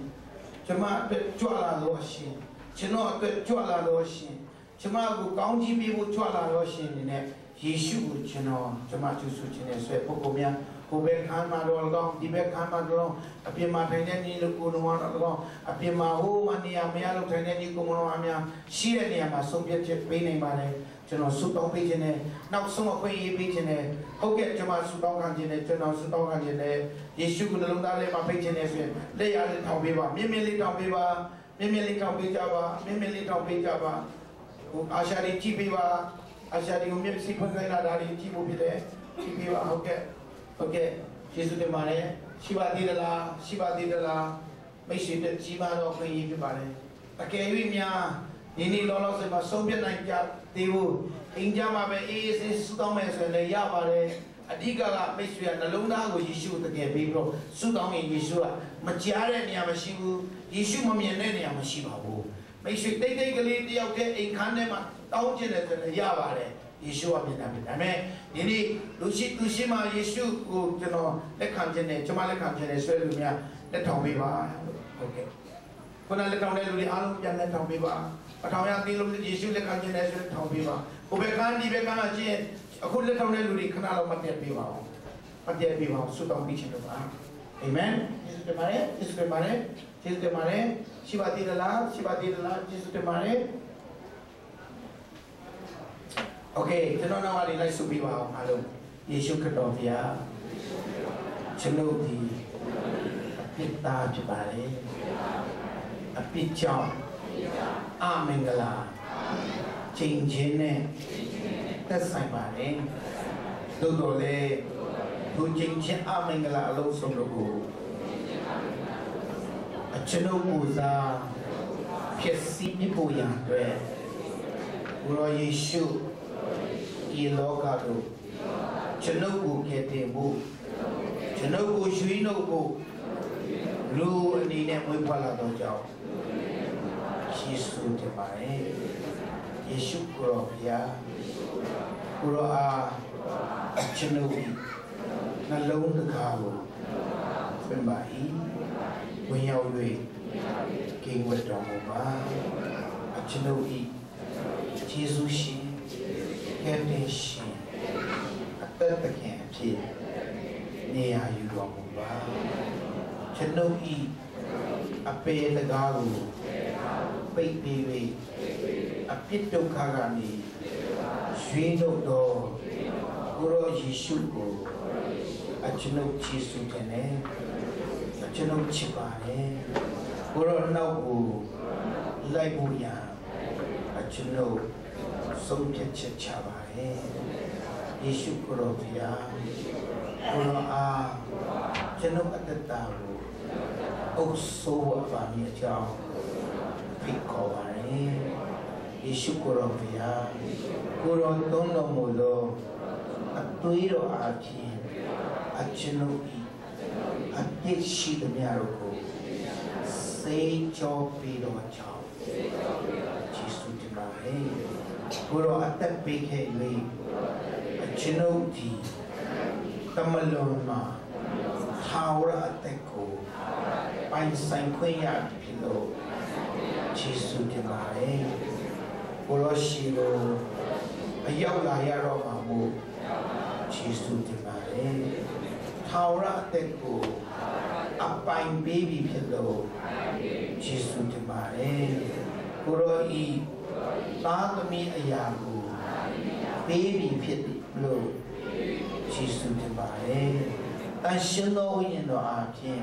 ကျွန်မအတွက်ကြွလာတော်အရှင်ကျွန်တော်အတွက်ကြွလာတော်အရှင်ကျွန်မကိုကောင်းကြီးပေးဖို့ကြွလာတော်အရှင်နေနဲ့ယေရှုကိုကျွန်တော်ကျွန်မကျူဆူခြင်းနဲ့ဆွဲပုဂ္ဂိုလ်များကိုယ်ပဲခံမှာတော့ကောင်းဒီဘက်ခံမှာတော့အပြင်မှာထိုင်တဲ့ညီလူကိုယ်တော်တော့ကောင်းအပြင်မှာဟိုးမနေရာမရလို့ထိုင်တဲ့ညီကိုယ်တော်အများရှိတဲ့နေရာမှာဆုံးဖြတ်ချက်ပေးနိုင်ပါတယ် ကျွန်တော်ဆုတောင်းပေးခြင်းနဲ့နောက်ဆုံးအခွင့်အရေးပေးခြင်းနဲ့ဟုတ်ကဲ့ကျွန်မဆုတောင်းခံခြင်းနဲ့ကျွန်တော်ဆုတောင်းခံခြင်းနဲ့ယေရှုကိုနှလုံးသားထဲမှာဖိတ်ခြင်းနဲ့ဆိုရင်လက်ရလေးထောင်ပေးပါမြင့်မြင့်လေးထောင်ပေးပါမြင့်မြင့်လေးထောင်ပေးကြပါမြင့်မြင့်လေးထောင်ပေးကြပါဟိုအာရှာလေးကြည့်ပေးပါအာရှာလေးကိုမျက်စိဖွင့်ခိုင်းလာတာလေးကြည့်ဖို့ဖြစ်တယ်ကြည့်ပေးပါဟုတ်ကဲ့ဟုတ်ကဲ့ယေရှုတင်ပါတယ်ရှိပါသေးသလားရှိပါသေးသလားမိတ်ဆွေတို့ကြီးမားသောခွင့်ရဖြစ်ပါတယ်အကယ်၍များဒီနေ့လောလောဆယ်မှာဆုံးဖြတ်နိုင်ကြ သေးဘူးအင်ကြမှာပဲအေးအေးဆေးဆုတောင်းမယ်ဆိုရင်လည်းရပါတယ်အဓိကကမိတ်ဆွေကနှလုံးသားကိုယေရှုတကယ်ပြီးပြီးတော့ဆုတောင်းရင်ယေရှုကမကြားတဲ့နေရာမရှိဘူးယေရှုမမြင်တဲ့နေရာမရှိပါဘူးမိတ်ဆွေတိတ်တိတ်ကလေးတယောက်တည်းအိမ်ခန်းထဲမှာတောင်းကျင်တယ်ဆိုရင်ရပါတယ်ယေရှုကမြင်တာပဲဒါပေမဲ့ဒီနေ့လူရှိသူရှိမှယေရှုကိုကျွန်တော်လက်ခံခြင်းနဲ့ကျွန်မလက်ခံခြင်းနဲ့ဆွဲလို့များလက်ထောင်ပေးပါဟုတ်ကဲ့ခုနလက်ထောင်တဲ့လူတွေအားလုံးပြန်လက်ထောင်ပေးပါ အထောင်ရသေးလို့ယေရှုလက်ခံခြင်းနဲ့ဆွဲထောင်ပေးပါဘုဘကန်းဒီဘကန်းမှာချင်းအခုလက်ထောင်တဲ့လူတွေခဏလောက်မပြတ်ပေးပါအောင်မပြတ်ပေးပါအောင်ဆုတောင်းပေးခြင်းတော့ပါအာမင်ယေရှုတင်ပါတယ်ယေရှုတင်ပါတယ်ယေရှုတင်ပါတယ်ရှိပါသေးလားရှိပါသေးလားယေရှုတင်ပါတယ် โอเคကျွန်တော်နောက်ကနေလိုက်ဆုပြီးပါအောင်အားလုံးယေရှုခရစ်တော်ဘုရားကျွန်ုပ်ဒီအပြစ်သားဖြစ်ပါတယ်အပြစ်ကြောင့် အမင်္ဂလာချိန်ချင်းနဲ့သက်ဆိုင်ပါတယ်သို့တော်လည်းသူချိန်ချင်းအမင်္ဂလာအလုံးစုံတို့ကိုအကျွန်ုပ်ပူဇာဖြစ်စီမြဖို့ရန်အတွက်ဘုရားယေရှုဤလောကသို့ကျွန်ုပ်ကိုကယ်တင်ဖို့ကျွန်ုပ်ကိုရွှေနှုတ်ဖို့လူအနေနဲ့မွေးဖွားလာတော့ကြောင်း ယေရှုတင်ပါတယ်ယေရှုကိုရောဘုရားကိုရောအားကျွန်ုပ်နှလုံးတကားကိုပြန်ပါ၏ဝင်ရောက်၍ကိန်းဝတ်တော်မူပါကျွန်ုပ်ဤယေရှုရှင်ကယ်တင်ရှင်အသက်သခင်အဖြစ်နေရာယူတော်မူပါကျွန်ုပ်ဤအပေတကားကို ပိတ်ပြီးပြီးအပြစ်ဒုက္ခကနေရွှေတို့တော်ကိုရောယေရှုကိုအကျွန်ုပ်ချီးဆူတယ်နဲ့အကျွန်ုပ်ချစ်ပါတယ်ကိုရောနောက်ကိုလိုက်ဖို့ရန်အကျွန်ုပ်ဆုံးဖြတ်ချက်ချပါတယ်ယေရှုခရစ်တော်ဘုရားကိုရောအားကျွန်ုပ်အတ္တတာကိုအုပ်ဆိုးဝါပါမည်အကြောင်း ဖိတ်ခေါ်ပါတယ်ယေရှုခရစ်တော်ဘုရားကိုရောသုံးတော်မူသောအသွေးတော်အားဖြင့်အကျွန်ုပ်ဤအပြစ်ရှိသမျှတို့ကိုစေကြောပြီးတော်ကြောင်းယေရှုတင်ပါတယ်ကိုရောအသက်ပေးခဲ့၍အကျွန်ုပ်ဒီတမလုံးမှာသာဝရအသက်ကိုပိုင်ဆိုင်ခွင့်ရပြီဖြစ်လို့ ယေရှုတင်ပါတယ်ကိုရောရှိလို့အရောက်လာရတော့မှာမို့ယေရှုတင်ပါတယ်သာဝရအသက်ကိုအပိုင်ပေးပြီဖြစ်လို့ယေရှုတင်ပါတယ်ကိုရောဤသားသမီးအရာကိုပေးပြီးဖြစ်လို့ယေရှုတင်ပါတယ်။တန်ရှင်သောဝိညာဉ်တော်အားဖြင့်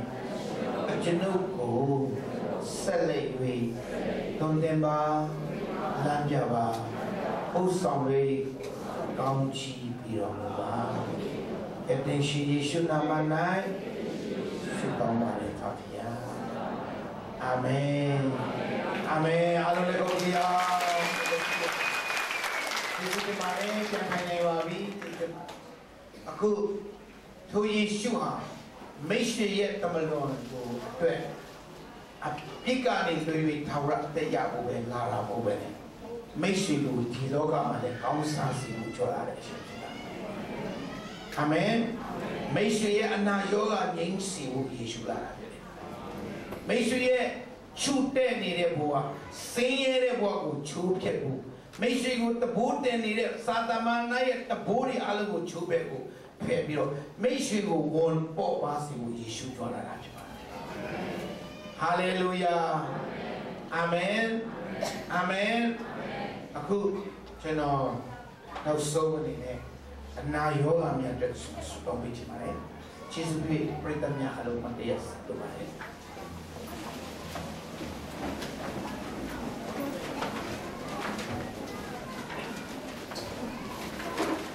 အကျွန်ုပ်ကို ဆက်လက်၍တုံတင်ပါလမ်းပြပါဥဆောင်၍ကောင်းချီးပြီးတော်မူပါ။အတင်ရှိယေရှုနာမ၌ဆုတောင်းပါတယ်ဖခင်။အာမင်။အာမင်အားလုံးလည်းကိုကြည်အောင်ဒီဒီမှာလည်းပြန်ထိုင်နေပါပြီအခုသူယေရှုဟာမိတ်ဆွေရဲ့တမလွန်ကိုအတွက် အပြစ်ကနေလွှဲ၍ထာဝရအသက်ရဖို့ပဲလာလာဖို့ပဲမိတ်ဆွေကိုဒီလောကမှာလည်းကောင်းစားစီမှုကြော်လာတဲ့အရှင်ဖြစ်တာအာမင်မိတ်ဆွေရဲ့အနာရောဂါငြိမ်းစီဖို့ယေရှုလာတာဖြစ်တယ်မိတ်ဆွေရဲ့ချူတဲ့နေတဲ့ဘဝဆင်းရဲတဲ့ဘဝကိုချိုးဖျက်ဖို့မိတ်ဆွေကိုတဘိုးတင်နေတဲ့စာတမန်နာရဲ့တဘိုးတွေအလုံးကိုချိုးဖျက်ဖို့ဖယ်ပြီးတော့မိတ်ဆွေကိုဝန်ပေါ်ပါစီဖို့ယေရှုကြွလာတာဖြစ်ပါတယ် ဟာလေလုယာအာမင်အာမင်အခုကျွန်တော်နောက်ဆုံးအနေနဲ့အနာရောဂါများအတွက်ဆုတောင်းပေးချင်ပါတယ်ခြေစွပ်ပြီးပြိတ္တများအလုံးမတရားလုပ်ပါတယ်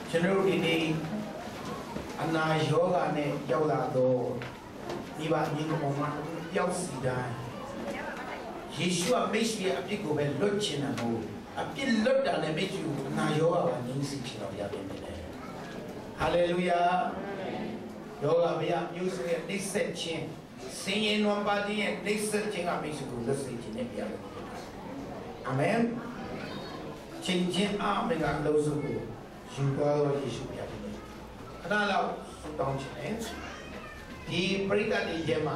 ကျွန်တော်တို့ဒီနေ့အနာယောဂနဲ့ရောက်လာတော့ ဒီပါညီကောင်မပျောက်စီတိုင်းယေရှုကမိတ်ဆွေအပြစ်ကိုပဲလွတ်ချင်တာမဟုတ်အပြစ်လွတ်တာနဲ့မိတ်ဆွေကိုအနာယောဂကငြိမ်းစေချင်တော့ရပြန်တယ်ဟာလေလုယာယောဂဗျာမျိုးစေ့ရဲ့နှိမ့်ဆက်ခြင်းစင်ရင်နွန်ပါတီရဲ့နှိမ့်ဆက်ခြင်းကမိတ်ဆွေကိုလွတ်စေခြင်းနဲ့ပြရတယ်အာမင်ချင်းချင်းအာမင်ကလို့ဆိုကိုယူပါတော်ယေရှုပြရတယ်ခဏလောက်ဆုတောင်းခြင်းနဲ့ ဒီပရိသတ်တွေရဲ့မှာ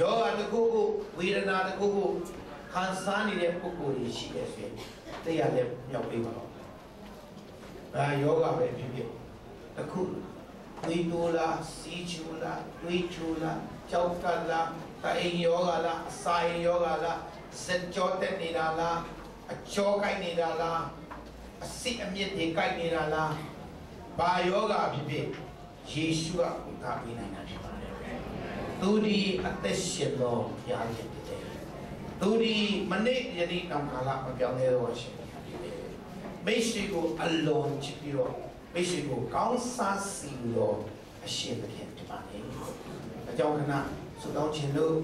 ယောဂတခုခုဝေဒနာတခုခုခံစားနေတဲ့ပုဂ္ဂိုလ်တွေရှိတယ်ဆိုရင်တရားလည်းမြောက်ပေးပါတော့။ဒါယောဂပဲဖြစ်ဖြစ်တခုတွေးတိုးလားစီချူလားတွေးချူလားကြောက်ကလားတအိမ်ယောဂလားအစာအိမ်ယောဂလားစက်ကြောတက်နေတာလားအကျောကိုက်နေတာလားအစစ်အမြစ်တွေကိုက်နေတာလားဘာယောဂဖြစ်ဖြစ် ယေရှုကဥထားပေးနိုင်တာဖြစ်ပါတယ်။သူဒီအသက်ရှင်တော်ဘုရားရှင်ဖြစ်တယ်။သူဒီမနေ့ယနေ့တောင်ကာလမပြောင်းလဲတော့ရှင်ဖြစ်တယ်။မိတ်ဆွေကိုအလွန်ချစ်ပြီးတော့မိတ်ဆွေကိုကောင်းစားစီလို့အရှင်သခင်ဖြစ်ပါတယ်။အကြောင်းကနဆုတောင်းခြင်းလို့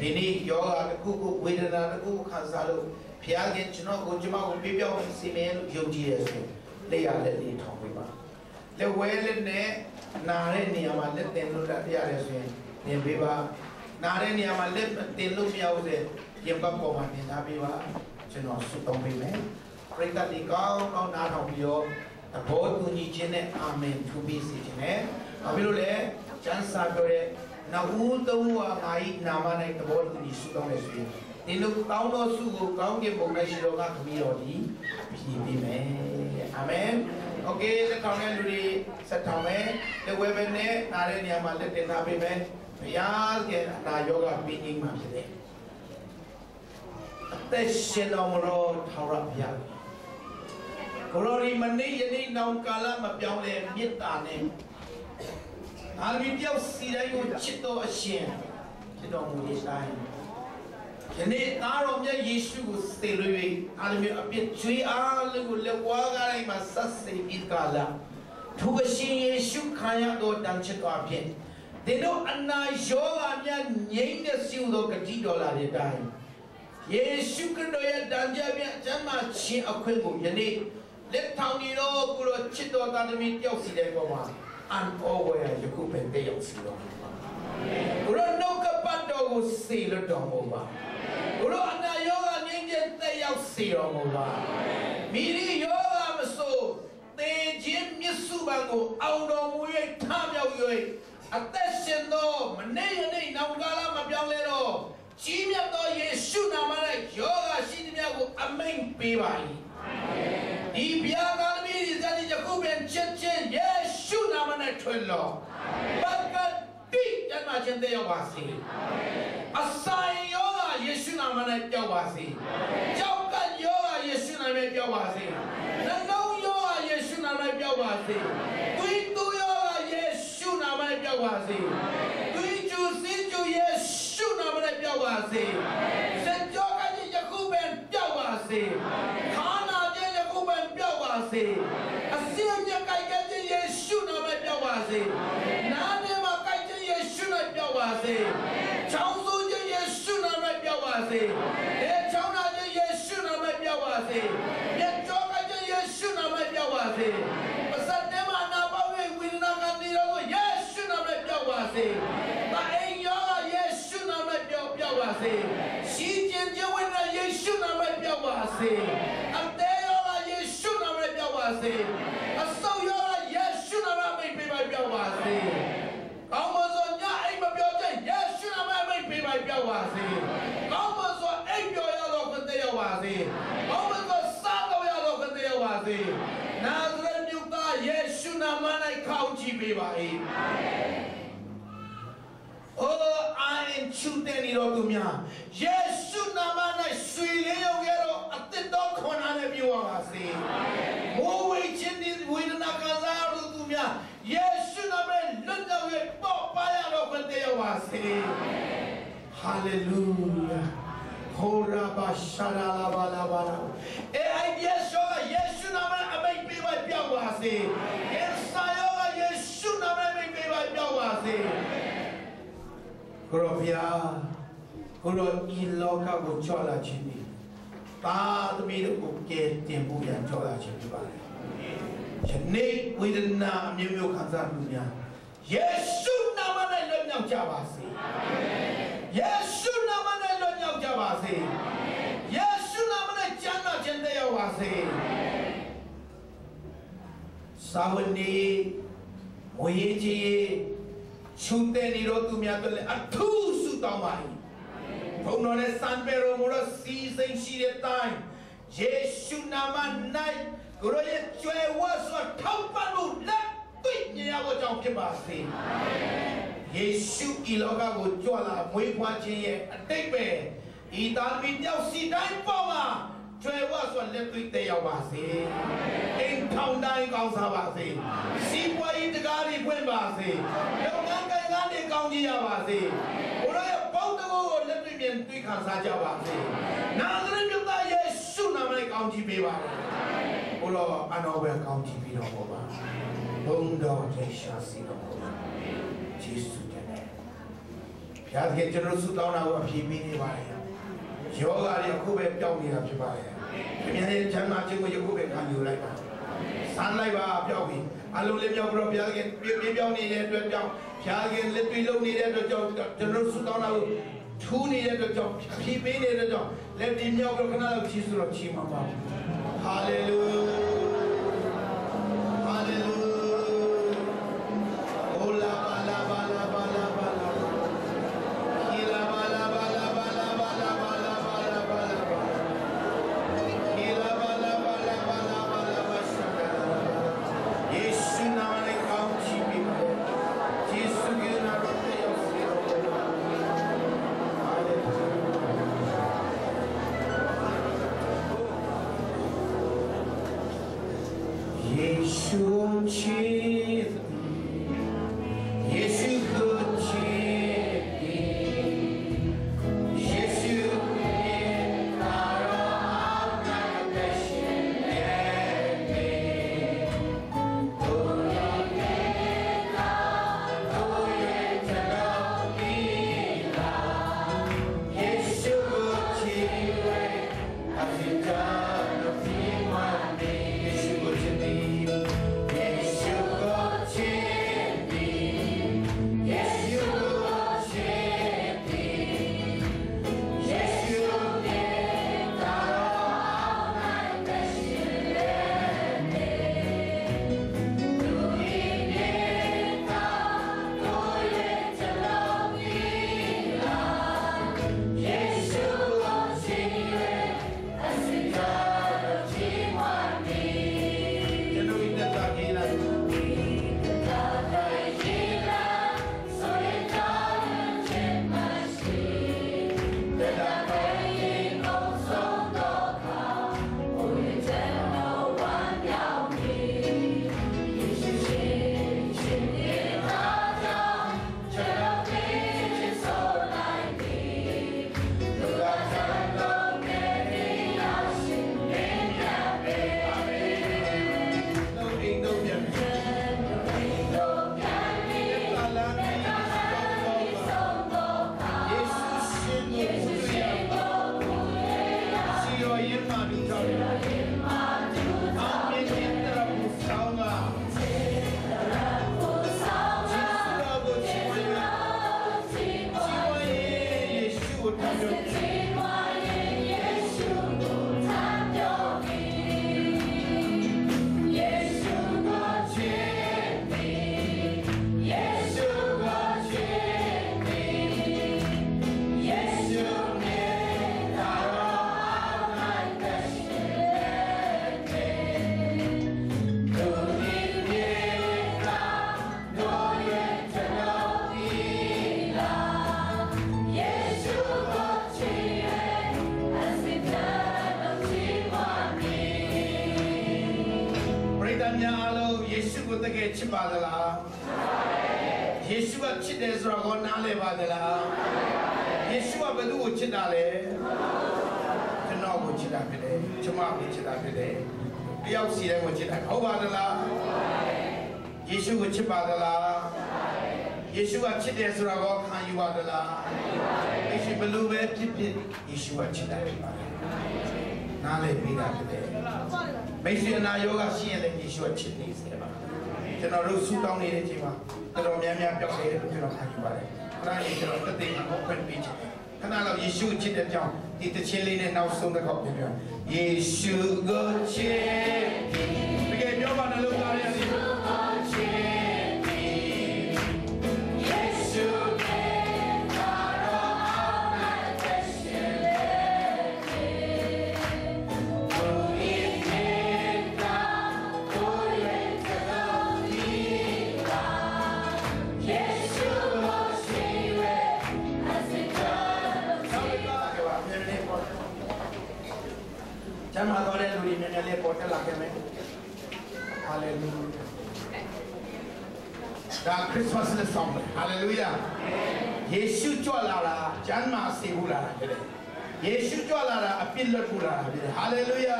ဒီနေ့ယောဂတစ်ခုခုဝေဒနာတစ်ခုခံစားလို့ဘုရားခင်ကျွန်တော်ကိုကျွန်မကိုပြပြောင်းစီမင်းလို့ယုံကြည်ရဆိုလက်ရလက်လေးထောင်ပေးပါ လက်ဝဲလက်နဲ့နာတဲ့နေရာမှာလက်တင်လို့ရတယ်ဆိုရင်သင်ပေးပါနာတဲ့နေရာမှာလက်တင်လို့မရဘူးဆိုရင်ပတ်ပေါ်မှာသင်ထားပေးပါကျွန်တော်ဆုတောင်းပေးမယ်ပရိသတ်ဒီကောင်းကောင်းနားထောင်ပြီးတော့သဘောတူညီခြင်းနဲ့အာမင်သူပြီးစီခြင်းနဲ့ဘာဖြစ်လို့လဲကျမ်းစာပြောတဲ့နောက်ဦးသုံးဝါငါဤနာမ၌သဘောတူညီဆုတောင်းရဆိုရင်ဒီလိုကောင်းသောဆုကိုကောင်းကင်ဘုံ၌ရှိတော်ကခမီးတော်ဒီပြည်ပေးမယ်အာမင် โอเคလက်ထောင်တဲ့လူတွေဆက်ထောင်မယ်လက်ဝဲပဲနဲ့နားတဲ့နေရာမှာလက်တင်ထားပေးမယ်ဘုရားရဲ့အနာယောဂပြီးငိမ့်မှာဖြစ်တယ်အသက်ရှင်တော်မလို့ထာဝရဘုရားကိုရိုဒီမနေ့ယနေ့နောင်ကာလမပြောင်းလဲမေတ္တာနဲ့အာမီပြောက်စီတိုင်းကိုချစ်တော်အရှင်ချစ်တော်မူရဲ့တိုင်း ယနေ့သားတော်မြတ်ယေရှုကိုစေလွေအာမီအပြစ်ကျွေးအားလုံးကိုလက်ဝါးကားတိုင်းမှာဆက်စေပြီးကာလသူအရှင်ယေရှုခံရတော်တန်ချစ်တော်ဖြင့်ဒီတို့အနာယောဂများငြိမ့်တဲ့စီဦးသောဂတိတော်လာတဲ့တိုင်းယေရှုခရစ်တော်ရဲ့တန်ကြပ်မြတ်ကျမ်းမာခြင်းအခွင့်ကိုယနေ့လက်ထောင်နေတော့ကိုလိုချစ်တော်သားသမီးတယောက်စီတဲ့ပေါ်မှာအန်အောဝဲယခုပဲတယောက်စီတော့ကိုလိုနှုတ်ကပတ်တော်ကိုစေလွတ်တော်မူပါ ကိုလိုအနာယောဂငြိမ်းချမ်းတယောက်စီတော်မူပါမိရိယောဂမဆိုသေခြင်းမြစ်စုပံကိုအောင်တော်မူ၍ထမြောက်၍အသက်ရှင်သောမနေ့ယနေ့နောင်ကာလမပြောင်းလဲတော့ကြီးမြတ်သောယေရှုနာမ၌ယောဂရှိသမျှကိုအမိန်ပေးပါ၏ဒီဘုရားကာလမီဒီဇာတိယခုပင်ချက်ချင်းယေရှုနာမ၌ထွင်လောပကတိ ကျမ်းမာခြင်းတယောက်ပါစေအဆိုင်ယောဂယေရှုနာမ၌ပြောက်ပါစေကြောက်ကယောဂယေရှုနာမ၌ပြောက်ပါစေနှလုံးယောဂယေရှုနာမ၌ပြောက်ပါစေသွေးတူယောဂယေရှုနာမ၌ပြောက်ပါစေသွေးကျူစင်းကျူယေရှုနာမ၌ပြောက်ပါစေစက်ကြောကကြီးယခုပင်ပြောက်ပါစေခါနာခြင်းယခုပင်ပြောက်ပါစေအစင်းမြကြိုက်ခြင်းယေရှုနာမ၌ပြောက်ပါစေနာ ပြောက်ပါစေချောင်းဆိုးခြင်းယေရှုနာမပြောက်ပါစေအဲချောင်းနာခြင်းယေရှုနာမပြောက်ပါစေမြတ်ကြောကခြင်းယေရှုနာမပြောက်ပါစေပစတ်တဲမှာနာပါဝေဝိနာကနေရောယေရှုနာမပြောက်ပါစေတာအိမ်ယောကယေရှုနာမပြောက်ပြောက်ပါစေရှိခြင်းခြင်းဝိညာဉ်ယေရှုနာမပြောက်ပါစေ Oh, I am shooting it all to Jesus, Namana, sweet little at the dock when I have you all. I see. Oh, wait, you need with Nakazaro to me. Yes, should have Hallelujah. Hora Bashara Lavala. Eh, yes, yes, should have been my Piawasi. Yes, I နာမနဲ့အမိတ်ပေးပါပြောက်ပါစေကိုရောဖျားကိုရောဤလောကကိုချောလာခြင်းဒီတာသမီးတို့ကိုကဲတင်ဖို့ရန်ချောလာခြင်းဖြစ်ပါတယ်ယနေ့ဝေဒနာအမျိုးမျိုးခံစားမှုများယေရှုနာမနဲ့လွတ်မြောက်ကြပါစေယေရှုနာမနဲ့လွတ်မြောက်ကြပါစေယေရှုနာမနဲ့ကျမ်းနာခြင်းတည်ရောက်ပါစေသာဝ နေဝေကြီးချူတဲ့နေတော့သူများတို့လည်းအထူးဆုတောင်းပါ၏ဘုံတော်နဲ့စံပေရောမလို့စီစိန်ရှိတဲ့တိုင်းယေရှုနာမ၌ကိုရရဲ့ကျွဲဝတ်စွာထောက်ပံ့လို့လက်တွေ့မြင်ရဖို့ကြောင့်ဖြစ်ပါစေယေရှုဤလောကကိုကြွလာမွေးဖွားခြင်းရဲ့အတိတ်ပဲဤသားသမီးတယောက်စီတိုင်းပေါ်မှာ ကျွဲဝတ်စွာလက်တွေ့တည်ရောက်ပါစေအိမ်ထောင်တိုင်းကောင်းစားပါစေစီးပွားရေးတကားတွေဖွင့်ပါစေလုပ်ငန်းကိုင်ကားတွေကောင်းကြရပါစေကိုရရဲ့ပေါင်းတကိုကိုလက်တွေ့မြင်တွေ့ခံစားကြပါစေနာဇရက်မြတ်သားယေရှုနာမနဲ့ကောင်းချီးပေးပါဘုရားအနောဘယ်ကောင်းချီးပြီးတော့ပါဘုံတော်ယေရှုစီတော်ပါယေရှုတဲ့ဘုရားသခင်ကျွန်တော်ဆုတောင်းတာကိုအပြည့်ပေးနေပါတယ်ယောဂါတွေအခုပဲပြောင်းနေတာဖြစ်ပါတ ယ်။မြင်တဲ့ချမ်းသာခြင်းကိုယခုပဲခံယူလိုက်ပါ။ဆန်းလိုက်ပါပြောင်းပြီ။အလုံးလေးပြောင်းပြီးတော့ဘုရားသခင်ပြပြပြောင်းနေတဲ့အတွက်ကြောင့်ဘုရားသခင်လက်တွေ့လုံးနေတဲ့အတွက်ကြောင့်ကျွန်တော်ဆုတောင်းတာကိုထူးနေတဲ့အတွက်ကြောင့်အပြည့်ပေးနေတဲ့အတွက်ကြောင့်လက်တင်မြောက်ပြီးခဏလောက်ချီးဆိုတော့ချီးမှာပါ။ဟာလေလုယာ များအားလုံးယေရှုကိုတကယ်ချစ်ပါသလားယယေရှုကချစ်တယ်ဆိုတော့ကိုနားလည်ပါသလားယေရှုကဘယ်သူ့ကိုချစ်တာလဲကျွန်တော်ကိုချစ်တာဖြစ်တယ်ကျွန်မကိုချစ်တာဖြစ်တယ်တယောက်စီတိုင်းကိုချစ်တာဟုတ်ပါသလားယေရှုကိုချစ်ပါသလားယေရှုကချစ်တယ်ဆိုတော့ကိုခံယူပါသလားယေရှုဘယ်လိုပဲဖြစ်ဖြစ်ယေရှုကချစ်တာဖြစ်ပါတယ်နားလည်ပြီးတာဖြစ်တယ် မိတ်ဆွေအနာယောဂရှိရင်လည်းယေရှုကချစ်နေစေပါကျွန်တော်တို့ဆူတောင်းနေတဲ့အချိန်မှာတော်တော်များများပြောက်နေတယ်လို့ကျွန်တော်ခံယူပါတယ်ခဏလေးကျွန်တော်တသိအောင်ဖွင့်ပေးချင်တယ်ခဏလောက်ယေရှုချစ်တဲ့ကြောင်းဒီတခြင်းလေးနဲ့နောက်ဆုံးတစ်ခေါက်ပြောပြယေရှုကိုချစ် တက်လာခဲ့မယ်ဟာလေလုယာဒါခရစ်စမတ်လက်ဆောင်ဟာလေလုယာယေရှုကြွလာတာကျမ်းမာစေဘူးလာတာဖြစ်တယ်ယေရှုကြွလာတာအပြစ်လွတ်ဘူးလာတာဖြစ်တယ်ဟာလေလုယာ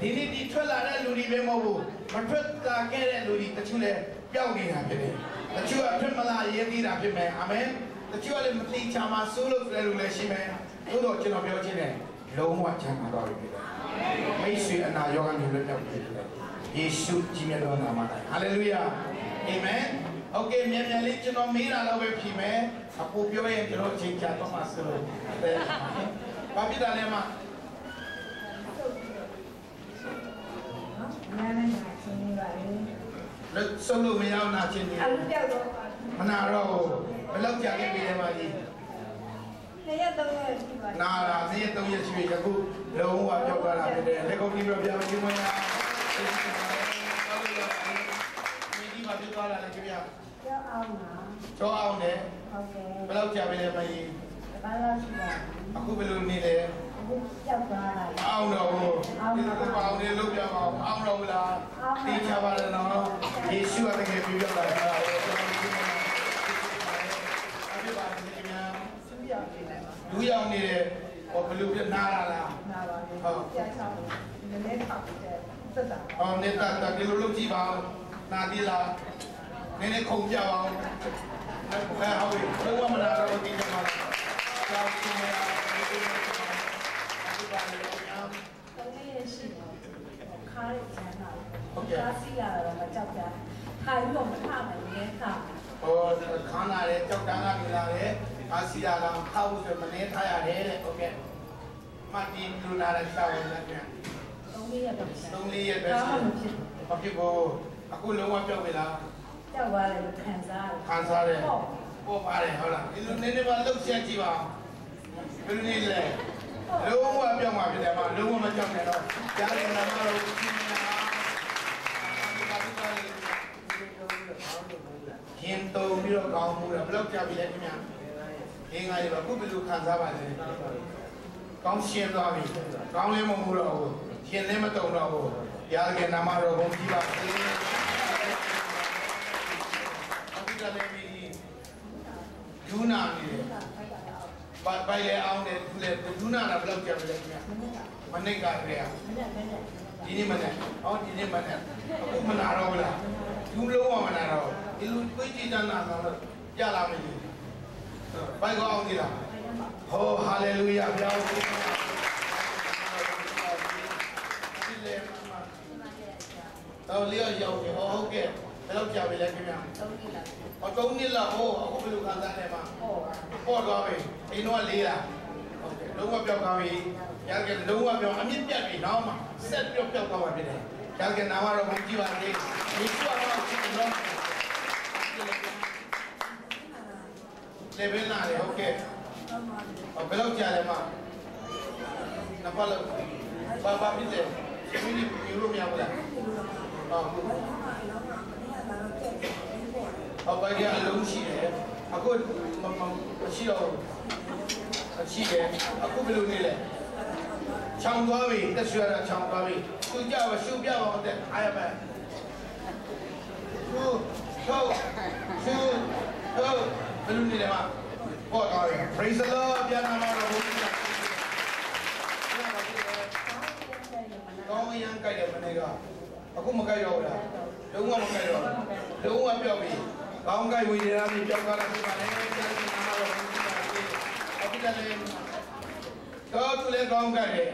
ဒီနေ့ဒီထွက်လာတဲ့လူတွေပဲမဟုတ်ဘူးမထွက်လာခဲ့တဲ့လူတွေတချို့လည်းပျောက်နေတာဖြစ်တယ်တချို့အထွက်မလာရဲသေးတာဖြစ်မယ်အာမင်တချို့လည်းမတိချာမှာစိုးလို့တဲ့လူလည်းရှိမယ်သို့တော့ကျွန်တော်ပြောချင်တယ်လုံးဝချမ်းသာတော်ပြီဖြစ်တယ် မိတ်ဆွေအနာရောဂါမျိုးလွတ်မြောက်ပြီယေရှုကြီးမြတ်သောနာမ၌ဟာလေလုယာအာမင်โอเคမြန်မြန်လေးကျွန်တော်မေးတာတော့ပဲဖြေမယ်အပူပြောရင်ကျွန်တော်အချိန်ကြာတော့မှဆိုလို့တဲ့ဘာဖြစ်တာလဲမ နားနဲ့နာချင်းနေပါလေ လက်ဆုံးလို့မရအောင်နာချင်း အ နေ လူပြောက်တော့ မနာတော့ဘူးဘယ်လောက်ကြာခဲ့ပြီလဲမကြီး နေရတော့ရရှိပါနာလာနေ့ရက်သုံးရက်ရှိပြီအခုလုံးဝပြောက်သွားတာဖြစ်တယ်လက်ကုပ်ပြီးပြပြမချင်းမရဒီဒီမှာပြောသွားတာလည်းကြည့်ရပြောက်အောင်လားကျော်အောင်တယ်ဟုတ်ကဲ့ဘယ်လောက်ကြာပြီလဲမကြီးဘာလို့ရှိပါအခုဘယ်လိုနေလဲအခုပြောက်သွားတာအောင်တော့ဘူးဒီလိုပါအောင်လေလုပ်ပြပါအောင်အောင်တော့ဘူးလားသိချပါလေနော်ယေရှုကတကယ်ပြပြလာတာကျွန်တော်ဒီမှာအပြပါနေကြများ သူပြောက်နေတယ်ပါ လူရောက်နေတယ်ဟောဘယ်လိုပြနာလာလားနာပါလေပြောက်ချောင်းနည်းနည်းထောက်ပြီးတဲ့သက်တာဟောနေတာတဒီလိုလုပ်ကြည့်ပါဦးနာဒီလားနည်းနည်းခုံပြအောင်ဘယ်ဟောဘယ်ဝမနာတော့ဒီမှာကြောက်နေရဒီပါလေအောင်တကယ်ရှိတယ်ခါးရချမ်းတာကားစီလာတော့မကြောက်ကြခါပြီးတော့မထမယ်နည်းခါဟိုခန်းလာတယ်ကြောက်တန်းကနေလာတယ် အာစီယာကခောက်ဆိုမနေထားရတယ်တဲ့ဟုတ်ကဲ့မတ်တီလူလာတဲ့ဆောင်းလည်းပြန်သုံးလေးရတော့ရှာသုံးလေးရက်ပဲကားရှိမဖြစ်ဘာဖြစ်ဖို့အခုလုံးဝပြောက်ပြီလားကြောက်သွားတယ်လို့ခံစားရတယ်ခံစားတယ်ဟုတ်ပို့ပါတယ်ဟုတ်လားဒီလိုနည်းနည်းမှလှုပ်ရှားကြည့်ပါဘယ်လိုနေလဲလုံးဝပြောက်မှာဖြစ်တယ်မလုံးဝမကြောက်နဲ့တော့ကြားတယ်နာမတော်ကြီးနေတာရင်တုံပြီးတော့ကောင်းမှုတယ်ဘယ်လောက်ကြာပြီလဲခင်ဗျာ အင်းငါရပါခုဘယ်လိုခံစားပါလဲကောင်းရှင်းသွားပြီကောင်းလည်းမမှုတော့ဘူးရှင်းလည်းမတုံတော့ဘူးရရကနာမတော်ဘုန်းကြီးပါစေအခုတည်းကဒူနာနေတယ်ဘာပိုင်လေအောင်တယ်သူလေဒူနာတာဘယ်လောက်ကြာပြီလဲခင်ဗျာမနေ့ကတည်းကဒီနေ့မနေ့ဟောဒီနေ့မနေ့အခုမနာတော့ဘူးလားဒူလုံးဝမနာတော့ဒီလိုကိုကြည့်တန်းနာတော့ကြလာမယ် ဘိုင်ကောအောင်ကြည့်လားဟောဟာလေလုယာပြောင်းပြီဒီလေမမတော့လျောက်ရောက်ပြီဟောဟုတ်ကဲ့ဘယ်လောက်ကြာပြီလဲခင်ဗျာသုံးလေးလာဟော၃နှစ်လောက်ဟောအခုဘယ်လိုခံစားနေမှာဟောပေါ့သွားပြီအိမ်တော့လေးလားဟုတ်ကဲ့လုံးဝပြောက်သွားပြီရကဲလုံးဝပြောင်းအမြင့်ပြတ်ပြီနောက်မှဆက်ပြောက်ပြောက်သွားမှာဖြစ်တယ်ရကဲနာမတော်ဘုန်းကြီးပါလေဒီကွာတော့ရှိတ ယ်နော်လေဘယ်နာလေဟုတ်ကဲ့ဟောဘယ်လောက်ကြာလဲမနပါလို့ဘာဘာဖြစ်တယ်ဒီနေ့ယူလို့မရဘူးလားဟုတ်ဟောဘာကြီးအလုံးရှိတယ်အခုမမရှိတော့ဘူးရှိတယ်အခုဘယ်လိုနေလဲချောင်းသွားပြီတက်ဆွရတာချောင်းသွားပြီသူကြပါရှုပ်ပြပါဦးတဲ့အားရမယ်ရှုပ်ရှု ပ်ရှုပ်ရှုတယ်မှာပေါ်သွားတယ် praise the lord ပြန်လာတော့ဘုရားကောင်းရန်ကြိုက်တယ်မနေ့ကအခုမကြိုက်တော့ဘူးလားလုံးဝမကြိုက်တော့လုံးဝပြောက်ပြီကောင်းကြိုက်ဝေဒနာပြီးပြောက်သွားတာဖြစ်ပါလေပြန်လာတော့ဘုရားအခုတည်းတော့သူလည်းကောင်းကြိုက်တယ်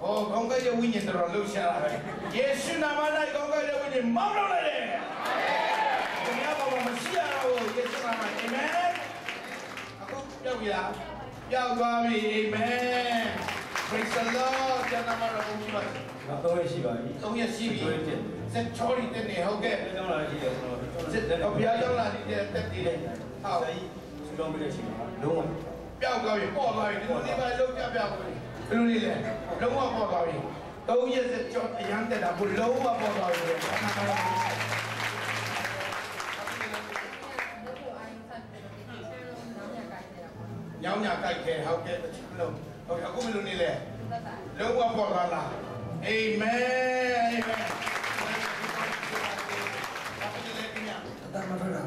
ဟောကောင်းကြိုက်တဲ့ဝိညာဉ်တော်လှုပ်ရှားတာပဲယေရှုနာမ၌ကောင်းကြိုက်တဲ့ဝိညာဉ်မောင်းလို့လိုက်တယ်ဘုရားဘာမှမရှိရတော့ယေရှုနာမအာမင်အခု ပြောက်ပြီလားပြောက်သွားပြီအာမင် praise the lord ကျမ်းနာမတော်ဘုရားတော့ရရှိပါပြီသုံးရက်ရှိပြီစက်ချောရီတဲ့နေဟုတ်ကဲ့ကျောင်းလာရှိတယ်ကျွန်တော်စက်တော့ဘုရားကျောင်းလာနေတဲ့တက်တည်တယ်ဟုတ်ဆိုင်စူလုံးပြည့်ရှိပါလုံးဝပျောက်သွားပြီပေါ့သွားပြီဒီလိုလေးပဲလုံးပြပြကိုဘယ်လိုလေးလဲလုံးဝပေါ့သွားပြီသုံးရက်စက်ချောအရန်တက်တာဘုလုံးဝပေါ့သွားပြီ ညောင်းညာကြိုက်ခဲဟုတ်ကဲ့တစ်ချက်လုံးဟုတ်အခုဘယ်လိုနေလဲလုံးဝပေါ့သွားလားအာမင်အာမင်အတမထွက်တာ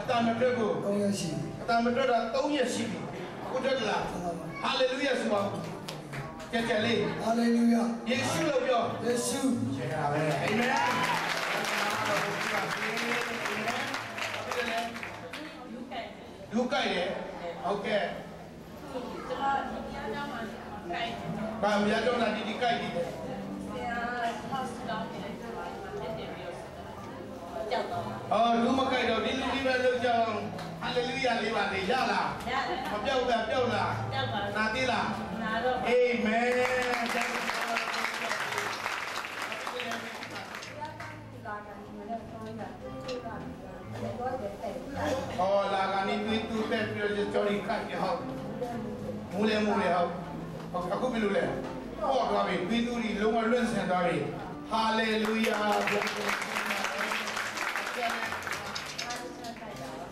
အတမပြတ်ကိုတော့ရရှိအတမပြတ်တာ3ရက်ရှိပြီအခုတက်လားဟာလေလုယာဆိုပါကြက်ကြက်လေးဟာလေလုယာယေရှုလို့ပြောယေရှုရှင်းတာပဲအာမင်လူကြိုက်တယ်ဟုတ်ကဲ့ ဘာမြတ်တော်လာဒီဒီကြိုက်တယ်အော်လူမကြိုက်တော့ဒီလူဒီပဲလုပ်ကြအောင်ဟာလေလုယာလေးပါလေရလားမပြောက်တာပြောက်လားနာသေးလားအာ မင်ဟောလာကနေတွေ့တူတဲ့ပြောချင်ကြော်ရီခိုက်ရဟောက်မူလေမူလေဟောက်အခုဘယ်လိုလဲဟောသွားပြီတွေ့တူဒီလုံးဝလွင့်ဆန်သွားပြီဟာလေလုယာဘုရား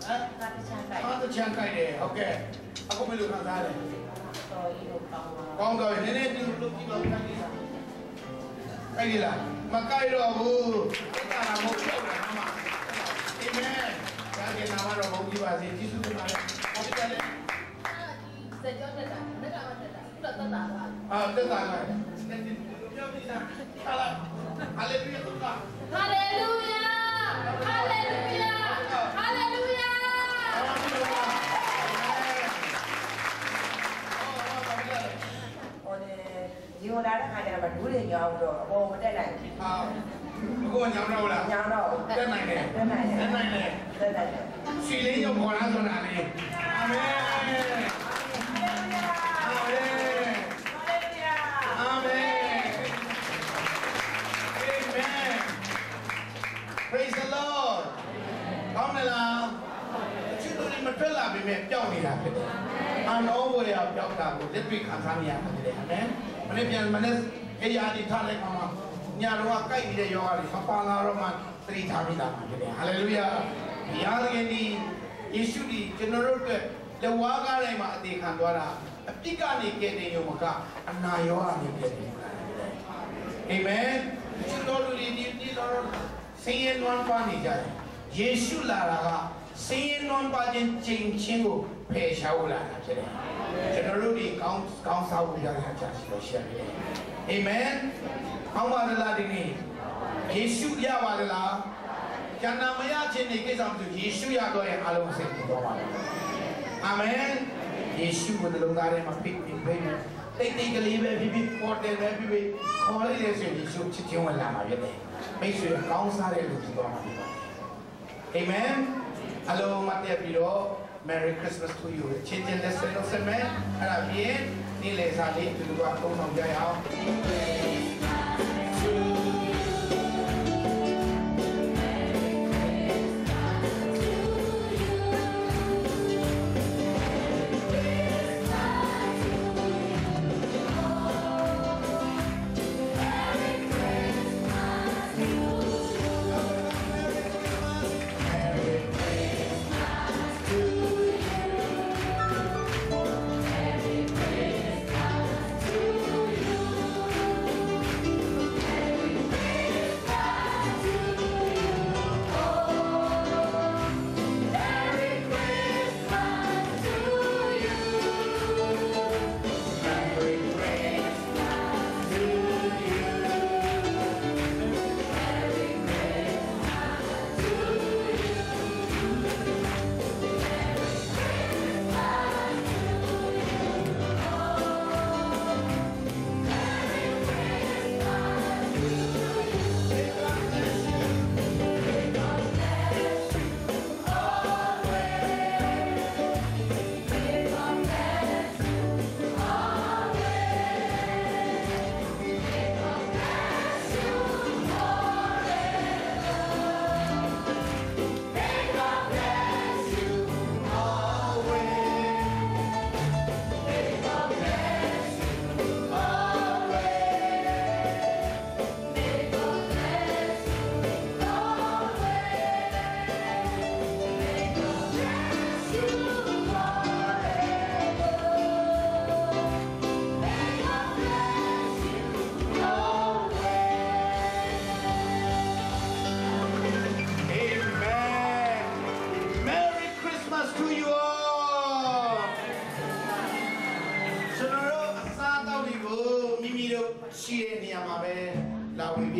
ဟမ်ဟာတချန်ခိုက်တယ်ဟုတ်ကဲ့အခုဘယ်လိုခံစားလဲကောင်းတော့နည်းနည်းတူလုပ်ကြည့်ပါဦးခိုက်လားခိုက်လားမကိုက်တော့ဘူးအဲ့ဒါမဟုတ်တော့ဘူးမှာအာမင်ဒါကနာမတော်ဘုန်းကြီးပါစေကျေးဇူးတင်ပါတယ်ဟုတ်ကဲ့လေ အာတက်တာလားတက်တယ်ပြောပြီးသားဟာလာဟာလေပြည့်တော့ ဟိုလေဒီကိုလာတဲ့ခါကျတော့ဒူးတွေညောင်းတော့အပေါ်မတက်နိုင်ဘူး ဟာဘုကောညောင်းတော့လား ညောင်းတော့ တက်နိုင်တယ် တက်နိုင်တယ် တက်နိုင်တယ် တက်နိုင်တယ် ရှီလေးရောပေါ်လာဆိုတာလေအာမင်အာမင်အာမင် Amen Praise the Lord ကောင်းမလားအချစ်တို့မထွက်လာ ပြီမဲ့ပျောက်နေတာဖြစ်တယ်။အနောဝေယပျောက်တာကိုလက်တွေ့ခံစားနေရမှာဖြစ်တယ်။အာမင်။မနေ့ပြန်မနေ့ခေယာဒီထားလိုက်ပါမှာညတော့ကကြိုက်နေတဲ့ယောဂတွေမပါလာတော့မှသတိထားမိတာမှာဖြစ်တယ်။ဟာလေလုယာ။ဘုရားသခင်ဒီယေရှုဒီကျွန်တော်တို့အတွက်လက်ဝါးကားတိုင်းမှာအသေးခံသွားတာအပြစ်ကနေကယ်တင်ရုံမကအနာရောဂါနေကယ်တင်တာဖြစ်တယ်။အာမင်ကျွန်တော်တို့ဒီဒီဒီတော့ဆင်းရဲနွမ်းပါနေကြတယ်ယေရှုလာတာက ဆင်းရဲနွမ်းပါခြင်းချိန်ချင်းကိုဖယ်ရှားဖို့လာတာဖြစ်တယ်ကျွန်တော်တို့ဒီကောင်းကောင်းစားဖို့ရတဲ့အချက်ရှိလို့ရှိရတယ်အာမင်ကောင်းပါလားဒီနေ့ယေရှုရပါလားကျန်နာမရခြင်းဒီကိစ္စမှာယေရှုရတော့ရင်အလုံးအစင်ပြတော့ပါလားအာမင်ယေရှုကိုနှလုံးသားထဲမှာဖိတ်ဖိတ်ဖိတ်တိတ်တိတ်ကလေးပဲဖြစ်ဖြစ်ပေါ်တယ်ပဲဖြစ်ဖြစ်ခေါ်လိုက်တဲ့ဆိုရင်ယေရှုချစ်ချင်းဝင်လာမှာဖြစ်တယ်မိတ်ဆွေကောင်းစားတဲ့လူဖြစ်သွားမှာဖြစ်ပါတယ်အာမင် အလုံးမတ်တဲ့ပြီးတော့ Merry Christmas to you ချင်းချင်းလက်ဆက်လို့ဆက်မယ်အဲ့ဒါပြင်နေ့လေစားလေးဒီလိုကသုံးဆောင်ကြရအောင်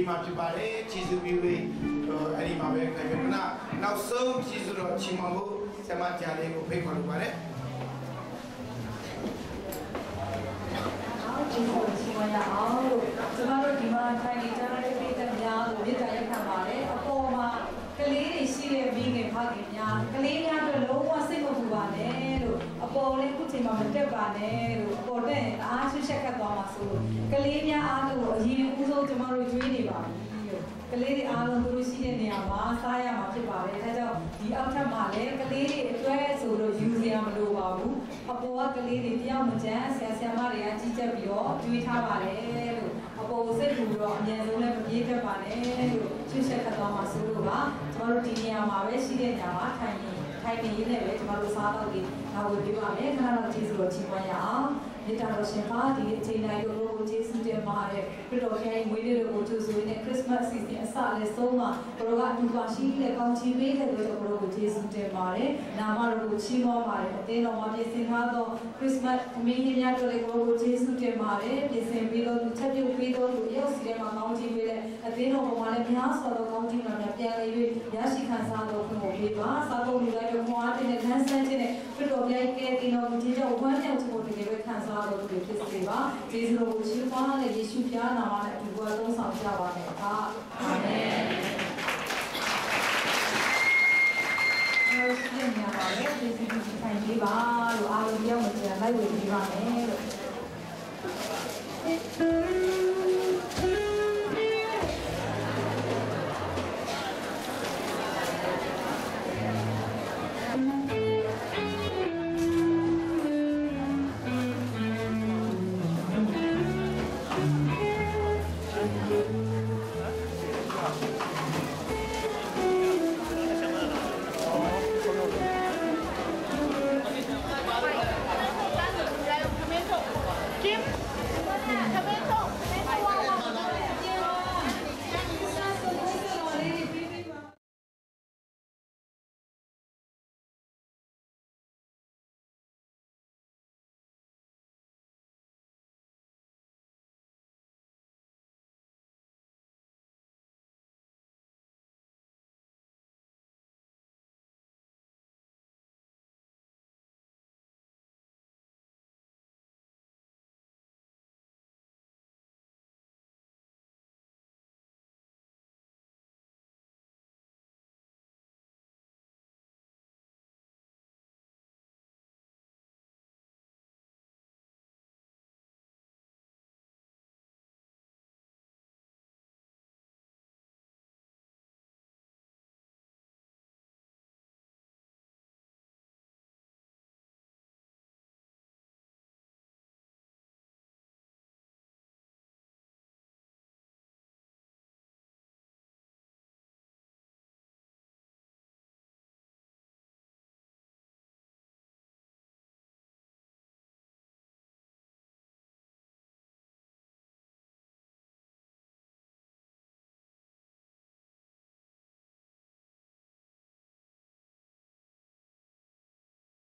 ပြီးမှဖြစ်ပါတယ်ခြေဆုပြီးဝေးအဲ့ဒီမှာပဲခင်ဗျာကနောက်ဆုံးခြေဆုတော့ချီမဖို့ဆမကြားလေးကိုဖိတ်ခေါ်လိုပါတယ်ကျေးဇူးတင်ပါရအောင်လို့ကျွန်တော်တို့ဒီမှာထိုင်နေကြတဲ့ပြည်သက်များကိုမြစ်တာရက်ခံပါတယ်အပေါ်မှာကလေးတွေရှိတဲ့မိငယ်ဖခင်များကလေးများတို့လုံးဝစိတ်မပူပါနဲ့လို့အပေါ်လည်းခုချိန်မှာမတက်ပါနဲ့လို့ ပေါ်တက်ရင်အားရှုရှက်ခတ်သွားမှာဆိုလို့ကလေးများအားလုံးအရင်ဦးဆုံးကျွန်တော်တို့ကျွေးနေပါပြီလို့ကလေးတွေအားလုံးသူတို့ရှိတဲ့နေရာမှာစားရမှာဖြစ်ပါတယ်ဒါကြောင့်ဒီအောက်ထပ်မှာလည်းကလေးတွေအတွက်ဆိုလို့ယူစရာမလိုပါဘူးအပေါ်ကကလေးတွေတယောက်မကျန်ဆရာဆရာမတွေကကြီးကြပ်ပြီးတော့ကျွေးထားပါတယ်လို့အပေါ်စိတ်ပူတော့အမြဲဆုံးလည်းမပြေးတတ်ပါနဲ့လို့ချွတ်ချက်ခတ်သွားမှာဆိုလို့ပါကျွန်တော်တို့ဒီနေရာမှာပဲရှိတဲ့နေရာမှာထိုင်နေထိုင်နေရင်းနဲ့ပဲကျွန်တော်တို့စားတော့ဒီနောက်ဝင်ပြပါမယ်ခဏတော့ကျေးဇူးတော်ချီးမွမ်းရအောင် မြေတားတော်ရှင်ပါဒီအချိန်တိုင်းတို့ကိုကျေးဇူးတင်ပါတယ်ခရစ်တော်ဖခင်ဝေးတဲ့ကိုကျူဆိုနေခရစ်စမတ်စီစဉ်အစလည်းဆုံးမှာဘရောကအတူပါရှိတဲ့ကောင်းချီးပေးတဲ့တို့ဘရောကိုကျေးဇူးတင်ပါတယ်နာမတော်ကိုချီးမွမ်းပါတယ်အသင်းတော်မှာပြင်ဆင်ထားသောခရစ်စမတ်အမင်းကြီးများတို့လည်းဘရောကိုကျေးဇူးတင်ပါတယ်ပြင်ဆင်ပြီးတော့သူချက်ပြုတ်ပြီးတော့သူရောက်စီထဲမှာကောင်းချီးပေးတဲ့အသင်းတော်ပေါ်မှာလည်းများစွာသောကောင်းချီးများပြန်လည်၍ရရှိခံစားတော်ကိုပေးပါစာကုန်လူလိုက်တော့မွားတဲ့ခန်းဆန်းခြင်းနဲ့ ခရစ်တော်ရဲ့ကဲတင်တော်ကိုကျေးဇူးဝမ်းမြောက်ခြင်းကိုတကယ်ပဲခံစားတော်သူဖြစ်စေပါကျေးဇူးတော်ကိုချီးမွမ်းတဲ့ယေရှုဖျားနာမနဲ့အတူတူသုံးဆောင်ကြပါမယ်အာမင်အဲ့ဒီညမှာလည်းဒီစီစီထိုင်ပေးပါလို့အားလုံးပြောင်းမကြံလိုက်ဝေပေးပါမယ်လို့